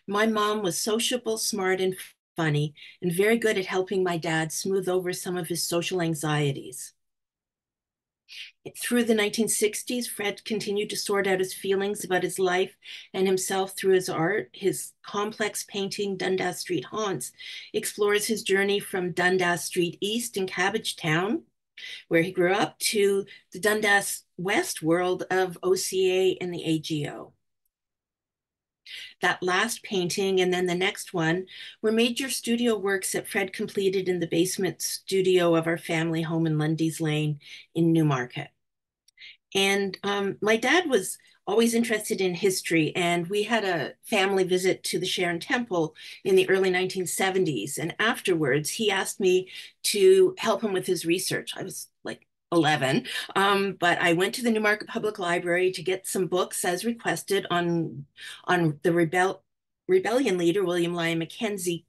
Speaker 2: My mom was sociable, smart, and funny, and very good at helping my dad smooth over some of his social anxieties. Through the 1960s, Fred continued to sort out his feelings about his life and himself through his art. His complex painting, Dundas Street Haunts, explores his journey from Dundas Street East in Cabbagetown, where he grew up, to the Dundas West world of OCA and the AGO. That last painting and then the next one were major studio works that Fred completed in the basement studio of our family home in Lundy's Lane in Newmarket. And um, my dad was always interested in history, and we had a family visit to the Sharon Temple in the early 1970s. And afterwards, he asked me to help him with his research. I was 11. Um, but I went to the Newmarket Public Library to get some books as requested on, on the rebel, rebellion leader, William Lyon Mackenzie.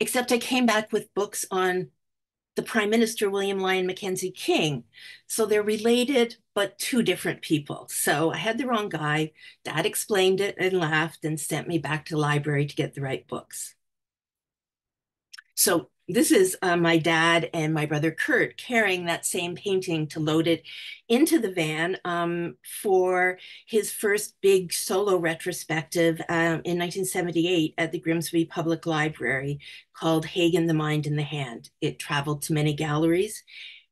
Speaker 2: Except I came back with books on the Prime Minister, William Lyon Mackenzie King. So they're related, but two different people. So I had the wrong guy. Dad explained it and laughed and sent me back to the library to get the right books. So this is uh, my dad and my brother Kurt carrying that same painting to load it into the van um, for his first big solo retrospective um, in 1978 at the Grimsby Public Library called Hagan, the Mind in the Hand. It traveled to many galleries.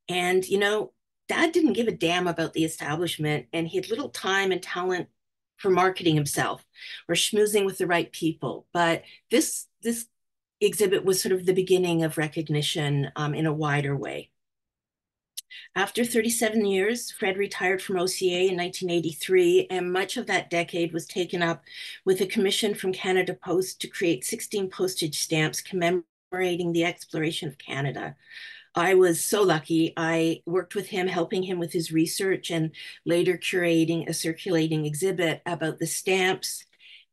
Speaker 2: And, you know, dad didn't give a damn about the establishment and he had little time and talent for marketing himself or schmoozing with the right people. But this, this exhibit was sort of the beginning of recognition um, in a wider way. After 37 years, Fred retired from OCA in 1983, and much of that decade was taken up with a commission from Canada Post to create 16 postage stamps commemorating the exploration of Canada. I was so lucky. I worked with him, helping him with his research and later curating a circulating exhibit about the stamps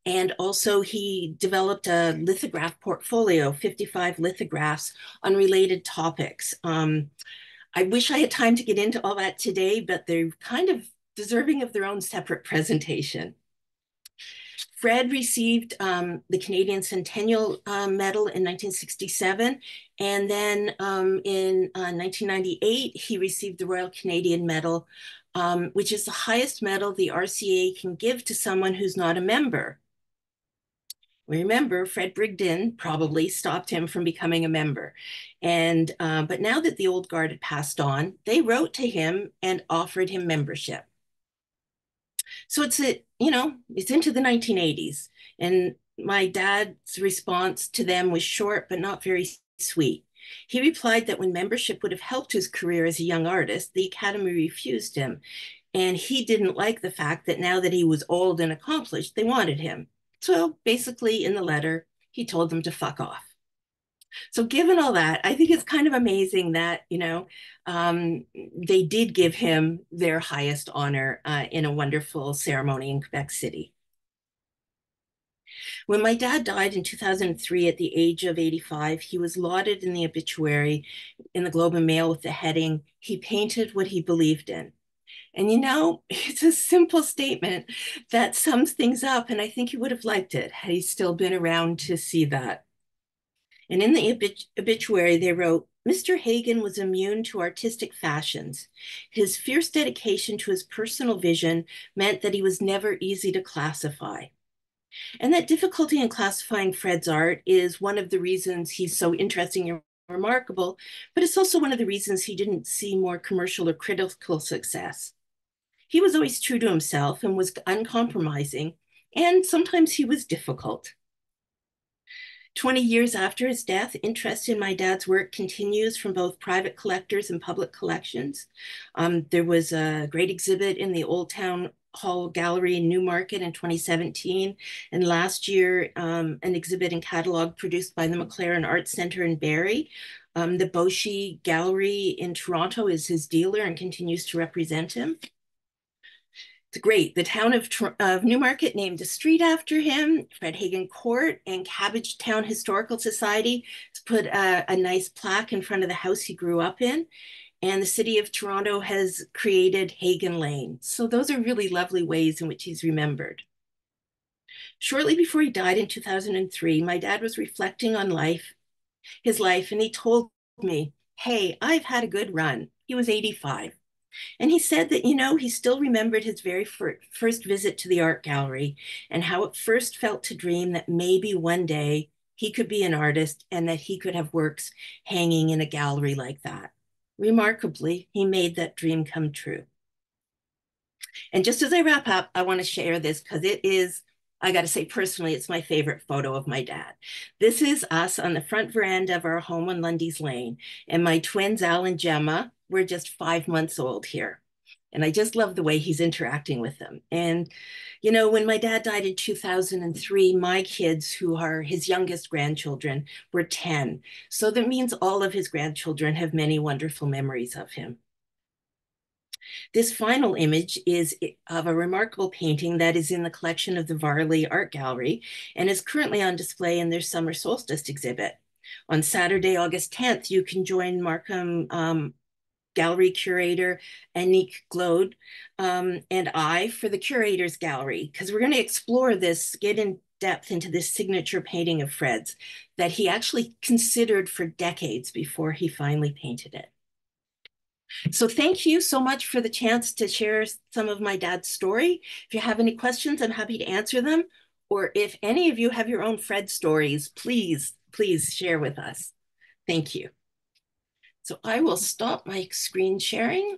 Speaker 2: and also, he developed a lithograph portfolio, 55 lithographs on related topics. Um, I wish I had time to get into all that today, but they're kind of deserving of their own separate presentation. Fred received um, the Canadian Centennial uh, Medal in 1967, and then um, in uh, 1998, he received the Royal Canadian Medal, um, which is the highest medal the RCA can give to someone who's not a member. Remember, Fred Brigden probably stopped him from becoming a member. And uh, but now that the old guard had passed on, they wrote to him and offered him membership. So it's a, you know, it's into the 1980s. And my dad's response to them was short but not very sweet. He replied that when membership would have helped his career as a young artist, the Academy refused him. And he didn't like the fact that now that he was old and accomplished, they wanted him. So basically, in the letter, he told them to fuck off. So, given all that, I think it's kind of amazing that, you know, um, they did give him their highest honor uh, in a wonderful ceremony in Quebec City. When my dad died in 2003 at the age of 85, he was lauded in the obituary in the Globe and Mail with the heading, He painted what he believed in. And you know, it's a simple statement that sums things up, and I think he would have liked it had he still been around to see that. And in the obit obituary, they wrote, Mr. Hagan was immune to artistic fashions. His fierce dedication to his personal vision meant that he was never easy to classify. And that difficulty in classifying Fred's art is one of the reasons he's so interesting and remarkable, but it's also one of the reasons he didn't see more commercial or critical success. He was always true to himself and was uncompromising, and sometimes he was difficult. 20 years after his death, interest in my dad's work continues from both private collectors and public collections. Um, there was a great exhibit in the Old Town Hall Gallery in Newmarket in 2017. And last year, um, an exhibit and catalog produced by the MacLaren Arts Center in Barrie. Um, the Bau-Xi Gallery in Toronto is his dealer and continues to represent him. It's great. The town of, of Newmarket named a street after him. Fred Hagan Court and Cabbagetown Historical Society has put a, a nice plaque in front of the house he grew up in and the city of Toronto has created Hagan Lane. So those are really lovely ways in which he's remembered. Shortly before he died in 2003, my dad was reflecting on life, his life, and he told me, hey, I've had a good run. He was 85. And he said that, you know, he still remembered his very fir first visit to the art gallery and how it first felt to dream that maybe one day he could be an artist and that he could have works hanging in a gallery like that. Remarkably, he made that dream come true. And just as I wrap up, I want to share this because it is, I got to say personally, it's my favorite photo of my dad. This is us on the front veranda of our home on Lundy's Lane. And my twins, Al and Gemma, were just five months old here. And I just love the way he's interacting with them. And, you know, when my dad died in 2003, my kids, who are his youngest grandchildren, were 10. So that means all of his grandchildren have many wonderful memories of him. This final image is of a remarkable painting that is in the collection of the Varley Art Gallery and is currently on display in their summer solstice exhibit. On Saturday, August 10th, you can join Markham um, gallery curator Anik Glaude um, and I for the curator's gallery because we're going to explore this, get in depth into this signature painting of Fred's that he actually considered for decades before he finally painted it. So thank you so much for the chance to share some of my dad's story. If you have any questions, I'm happy to answer them. Or if any of you have your own Fred stories, please, please share with us. Thank you. So I will stop my screen sharing.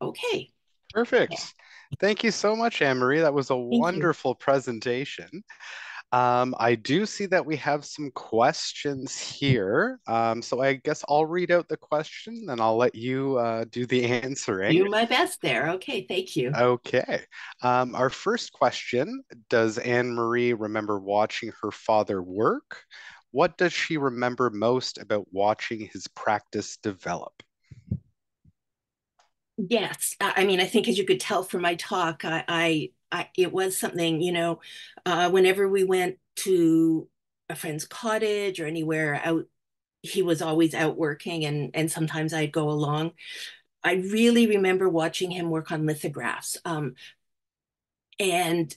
Speaker 2: Okay.
Speaker 1: Perfect. Thank you so much, Annemarie. That was a Thank wonderful you. presentation. Um, I do see that we have some questions here. Um, so I guess I'll read out the question and I'll let you uh, do the answering.
Speaker 2: Do my best there. Okay, thank you.
Speaker 1: Okay. Um, our first question, does Annemarie remember watching her father work? What does she remember most about watching his practice develop?
Speaker 2: Yes, I mean, I think as you could tell from my talk, I, I, I it was something. You know, uh, whenever we went to a friend's cottage or anywhere out, he was always out working, and and sometimes I'd go along. I really remember watching him work on lithographs, um, and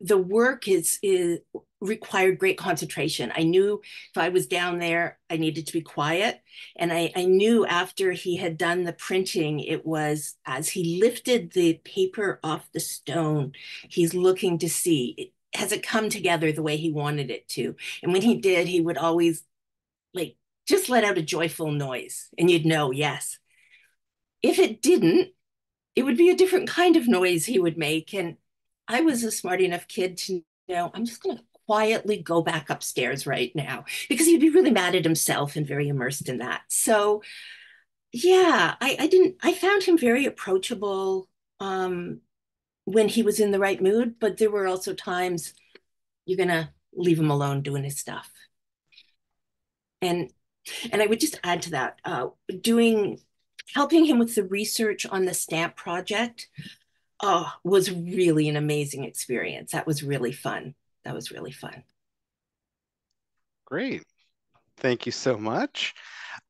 Speaker 2: the work is is required great concentration. I knew if I was down there, I needed to be quiet. And I, I knew after he had done the printing, it was as he lifted the paper off the stone, he's looking to see has it come together the way he wanted it to. And when he did, he would always like just let out a joyful noise and you'd know, yes. If it didn't, it would be a different kind of noise he would make. And I was a smart enough kid to know I'm just going to quietly go back upstairs right now because he'd be really mad at himself and very immersed in that. So, yeah, I, I didn't, I found him very approachable um, when he was in the right mood, but there were also times you're going to leave him alone doing his stuff. And and I would just add to that, uh, doing helping him with the research on the stamp project oh, was really an amazing experience. That was really fun. That was really fun.
Speaker 1: Great. Thank you so much.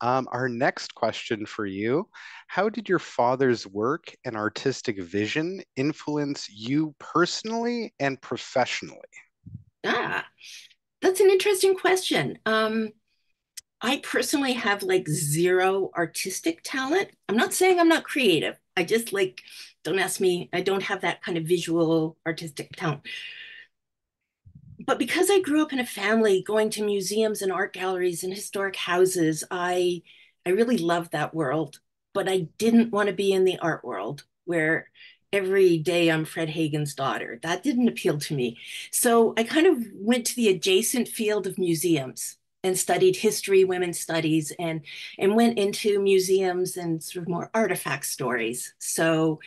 Speaker 1: Um, our next question for you How did your father's work and artistic vision influence you personally and professionally?
Speaker 2: Ah, that's an interesting question. Um, I personally have like zero artistic talent. I'm not saying I'm not creative. I just like, don't ask me, I don't have that kind of visual artistic talent. But because I grew up in a family going to museums and art galleries and historic houses, I I really loved that world. But I didn't want to be in the art world where every day I'm Fred Hagan's daughter. That didn't appeal to me. So I kind of went to the adjacent field of museums and studied history, women's studies, and and went into museums and sort of more artifact stories. So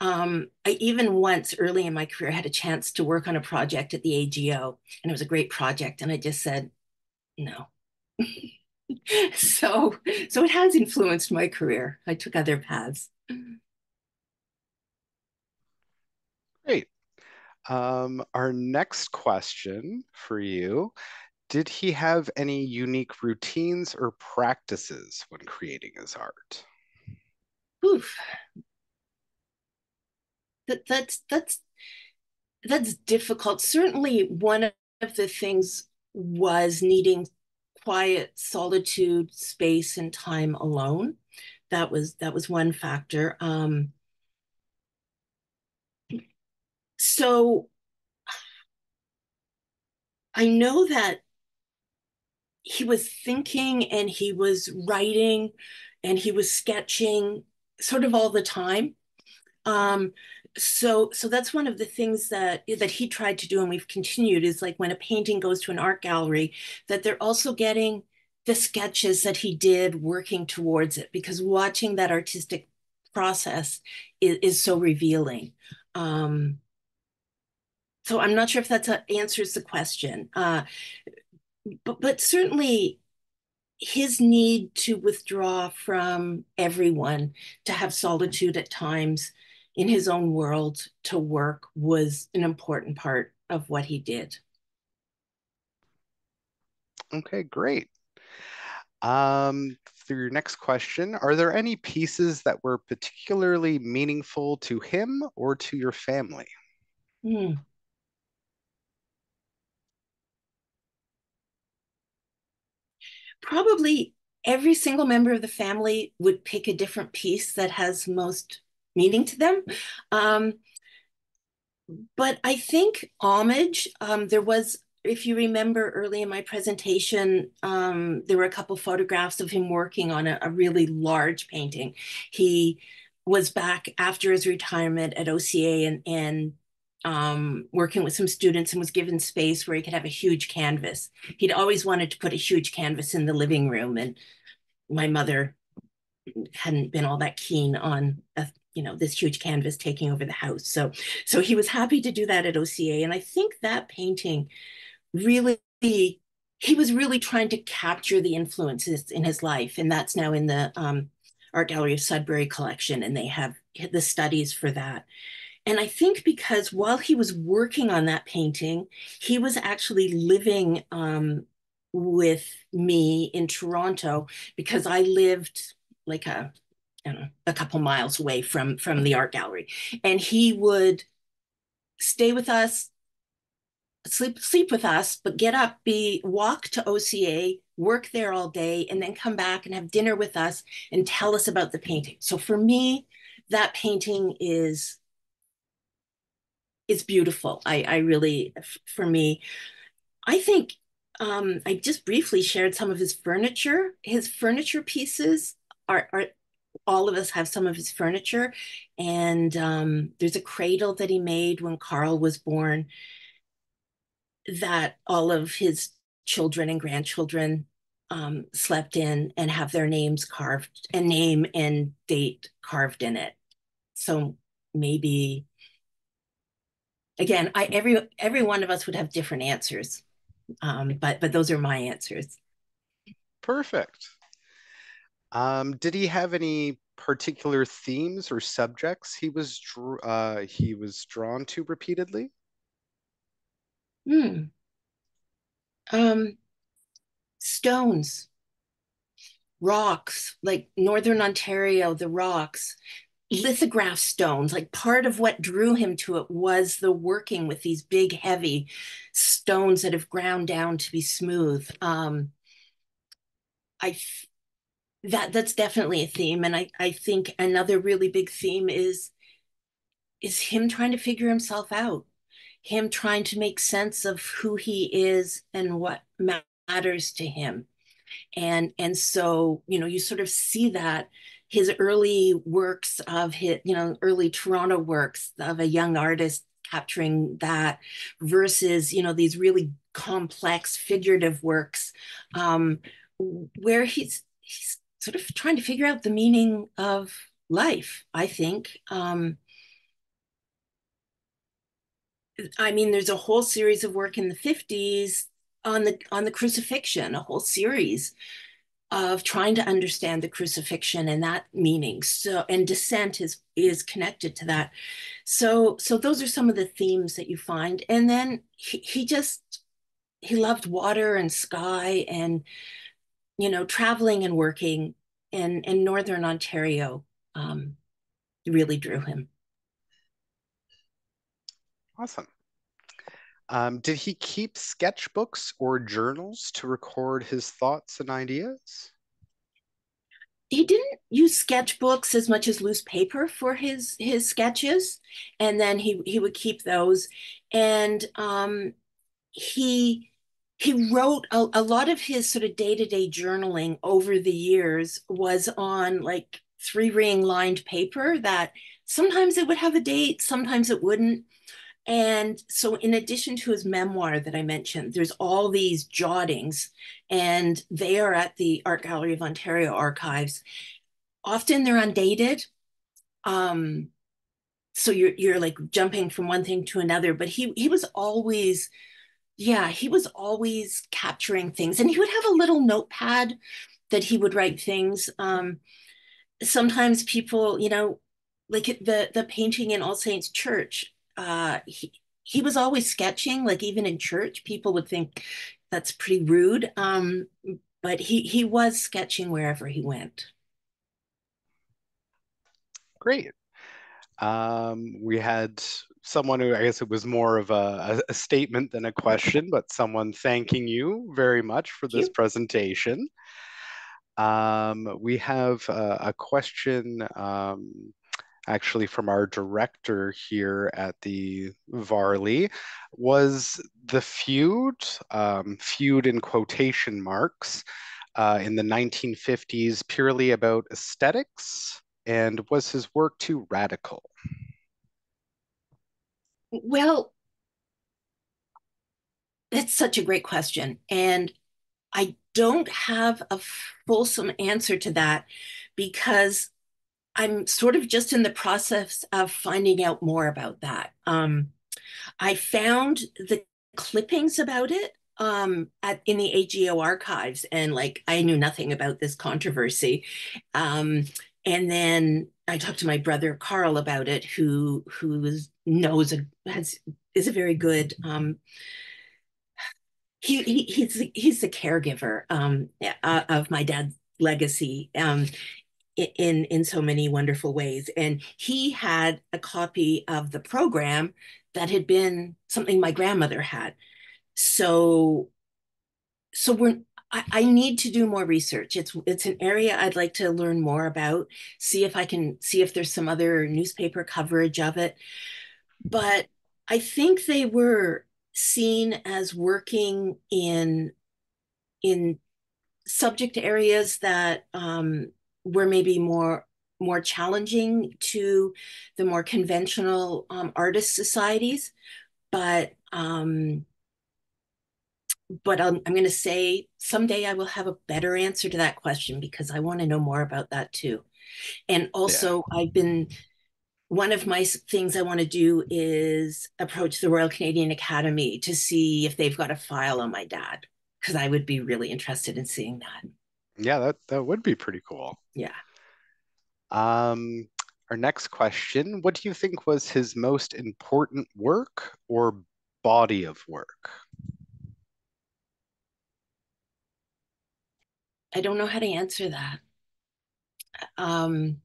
Speaker 2: um, I even once early in my career had a chance to work on a project at the AGO, and it was a great project, and I just said no. so so it has influenced my career. I took other paths.
Speaker 1: Great. Um, our next question for you did he have any unique routines or practices when creating his art?
Speaker 2: Oof. That, that's that's that's difficult. Certainly, one of the things was needing quiet solitude, space, and time alone. That was that was one factor. Um, so I know that he was thinking and he was writing and he was sketching sort of all the time. Um, so so that's one of the things that that he tried to do and we've continued is like when a painting goes to an art gallery that they're also getting the sketches that he did working towards it because watching that artistic process is, is so revealing. Um, so i'm not sure if that answers the question. Uh, but, but certainly his need to withdraw from everyone, to have solitude at times in his own world to work was an important part of what he did.
Speaker 1: Okay, great. Um, for your next question, are there any pieces that were particularly meaningful to him or to your family? Hmm.
Speaker 2: probably every single member of the family would pick a different piece that has most meaning to them. Um, but I think homage, um, there was, if you remember early in my presentation, um, there were a couple photographs of him working on a, a really large painting. He was back after his retirement at OCA and, and um, working with some students and was given space where he could have a huge canvas. He'd always wanted to put a huge canvas in the living room, and my mother hadn't been all that keen on a, you know this huge canvas taking over the house. So so he was happy to do that at OCA, and I think that painting really he was really trying to capture the influences in his life, and that's now in the um, Art Gallery of Sudbury collection, and they have the studies for that. And I think because while he was working on that painting, he was actually living um, with me in Toronto because I lived like a know, a couple miles away from from the art gallery, and he would stay with us, sleep sleep with us, but get up, be walk to OCA, work there all day, and then come back and have dinner with us and tell us about the painting. So for me, that painting is is beautiful. I, I really, for me, I think um, I just briefly shared some of his furniture. His furniture pieces are, are all of us have some of his furniture. And um, there's a cradle that he made when Carl was born that all of his children and grandchildren um, slept in and have their names carved and name and date carved in it. So maybe again, I every every one of us would have different answers, um, but but those are my answers.
Speaker 1: Perfect. Um, did he have any particular themes or subjects he was uh, he was drawn to repeatedly?
Speaker 2: Hmm. Um, stones, rocks, like Northern Ontario, the rocks, lithograph stones. Like part of what drew him to it was the working with these big, heavy stones that have ground down to be smooth. Um, I that that's definitely a theme, and I I think another really big theme is is him trying to figure himself out, him trying to make sense of who he is and what matters to him, and and so you know you sort of see that his early works of his you know early Toronto works of a young artist capturing that versus you know these really complex figurative works um, where he's he's sort of trying to figure out the meaning of life i think. Um, i mean there's a whole series of work in the 50s on the on the crucifixion a whole series of trying to understand the crucifixion and that meaning. So and descent is is connected to that. So so those are some of the themes that you find. And then he, he just he loved water and sky and you know, traveling and working in, in Northern Ontario um, really drew him.
Speaker 1: Awesome. Um, did he keep sketchbooks or journals to record his thoughts and ideas?
Speaker 2: He didn't use sketchbooks as much as loose paper for his his sketches, and then he he would keep those. And um, he he wrote a, a lot of his sort of day-to-day journaling over the years was on like three ring lined paper that sometimes it would have a date sometimes it wouldn't. And so in addition to his memoir that i mentioned there's all these jottings and they are at the art gallery of ontario archives. Often they're undated um so you're you're like jumping from one thing to another but he he was always yeah, he was always capturing things, and he would have a little notepad that he would write things. Um, sometimes people, you know, like the the painting in All Saints Church, uh, he he was always sketching. Like even in church, people would think that's pretty rude, um, but he he was sketching wherever he went.
Speaker 1: Great. Um, we had someone who I guess it was more of a, a, statement than a question, but someone thanking you very much for this presentation. Um, we have a, a question um, actually from our director here at the Varley. Was the feud, um, feud in quotation marks, uh, in the 1950s purely about aesthetics? And was his work too radical?
Speaker 2: Well, that's such a great question. And I don't have a fulsome answer to that because I'm sort of just in the process of finding out more about that. Um, I found the clippings about it um, at in the AGO archives, and like I knew nothing about this controversy. Um, and then I talked to my brother Carl about it, who who knows a, has is a very good. Um, he, he he's he's the caregiver um, uh, of my dad's legacy um, in in so many wonderful ways, and he had a copy of the program that had been something my grandmother had. So so we're I, I need to do more research. It's it's an area I'd like to learn more about. See if I can see if there's some other newspaper coverage of it. But I think they were seen as working in in subject areas that um, were maybe more more challenging to the more conventional um, artist societies. But um, but I'm, I'm going to say someday I will have a better answer to that question because I want to know more about that too. And also, yeah. I've been one of my things I want to do is approach the Royal Canadian Academy to see if they've got a file on my dad because I would be really interested in seeing that.
Speaker 1: Yeah, that that would be pretty cool.
Speaker 2: Yeah.
Speaker 1: Um, our next question: What do you think was his most important work or body of work?
Speaker 2: I don't know how to answer that. Um,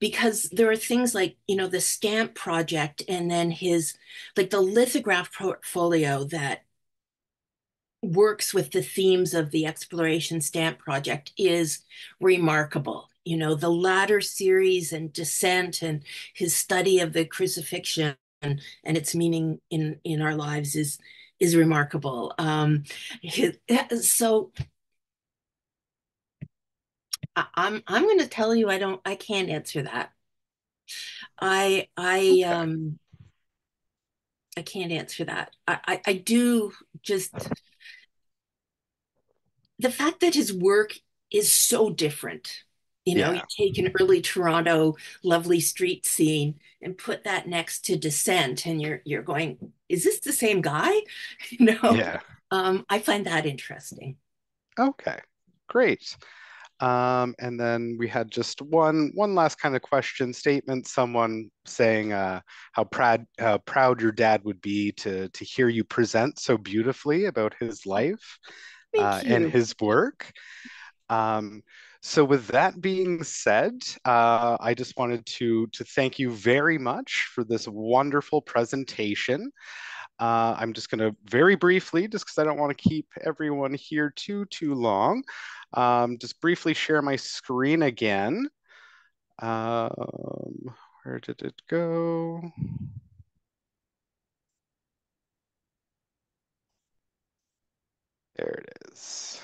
Speaker 2: because there are things like you know the stamp project and then his like the lithograph portfolio that works with the themes of the exploration stamp project is remarkable you know the latter series and descent and his study of the crucifixion and, and its meaning in in our lives is is remarkable um so I, I'm I'm going to tell you I don't I can't answer that. I I okay. um I can't answer that. I, I I do just the fact that his work is so different. You know, yeah. you take an early Toronto lovely street scene and put that next to Descent, and you're you're going, is this the same guy? You know,
Speaker 1: yeah.
Speaker 2: Um, I find that interesting.
Speaker 1: Okay, great. Um, and then we had just one one last kind of question statement. Someone saying uh, how proud how proud your dad would be to to hear you present so beautifully about his life uh, and his work. Um, so with that being said, uh, I just wanted to to thank you very much for this wonderful presentation. Uh, I'm just going to very briefly, just because I don't want to keep everyone here too, too long, um, just briefly share my screen again. Um, where did it go? There it is.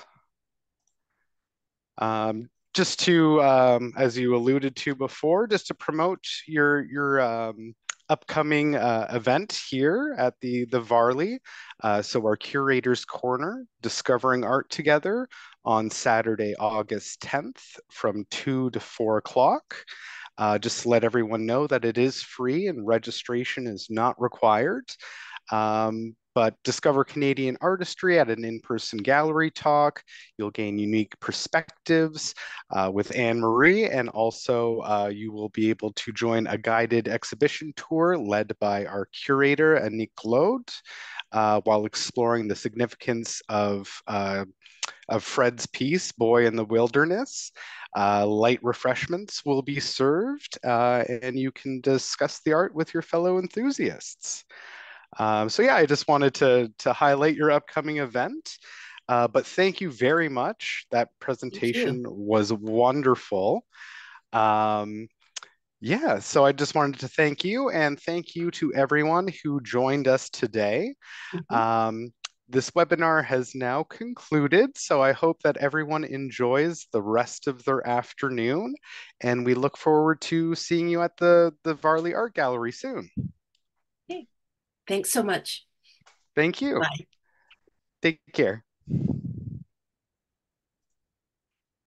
Speaker 1: Um, just to, um, as you alluded to before, just to promote your your um, upcoming uh, event here at the the Varley. Uh, so our curators corner, discovering art together on Saturday, August 10th from two to four o'clock. Uh, just to let everyone know that it is free and registration is not required. Um, but discover Canadian artistry at an in-person gallery talk. You'll gain unique perspectives uh, with Annemarie, and also uh, you will be able to join a guided exhibition tour led by our curator, Anik Glaude, uh, while exploring the significance of, uh, of Fred's piece, Boy in the Wilderness. Uh, light refreshments will be served, uh, and you can discuss the art with your fellow enthusiasts. Um, so yeah, I just wanted to to highlight your upcoming event. Uh, but thank you very much. That presentation was wonderful. Um, yeah, so I just wanted to thank you and thank you to everyone who joined us today. Mm-hmm. Um, this webinar has now concluded, so I hope that everyone enjoys the rest of their afternoon, and we look forward to seeing you at the, the Varley Art Gallery soon.
Speaker 2: Thanks so much.
Speaker 1: Thank you.
Speaker 2: Bye.
Speaker 1: Take care.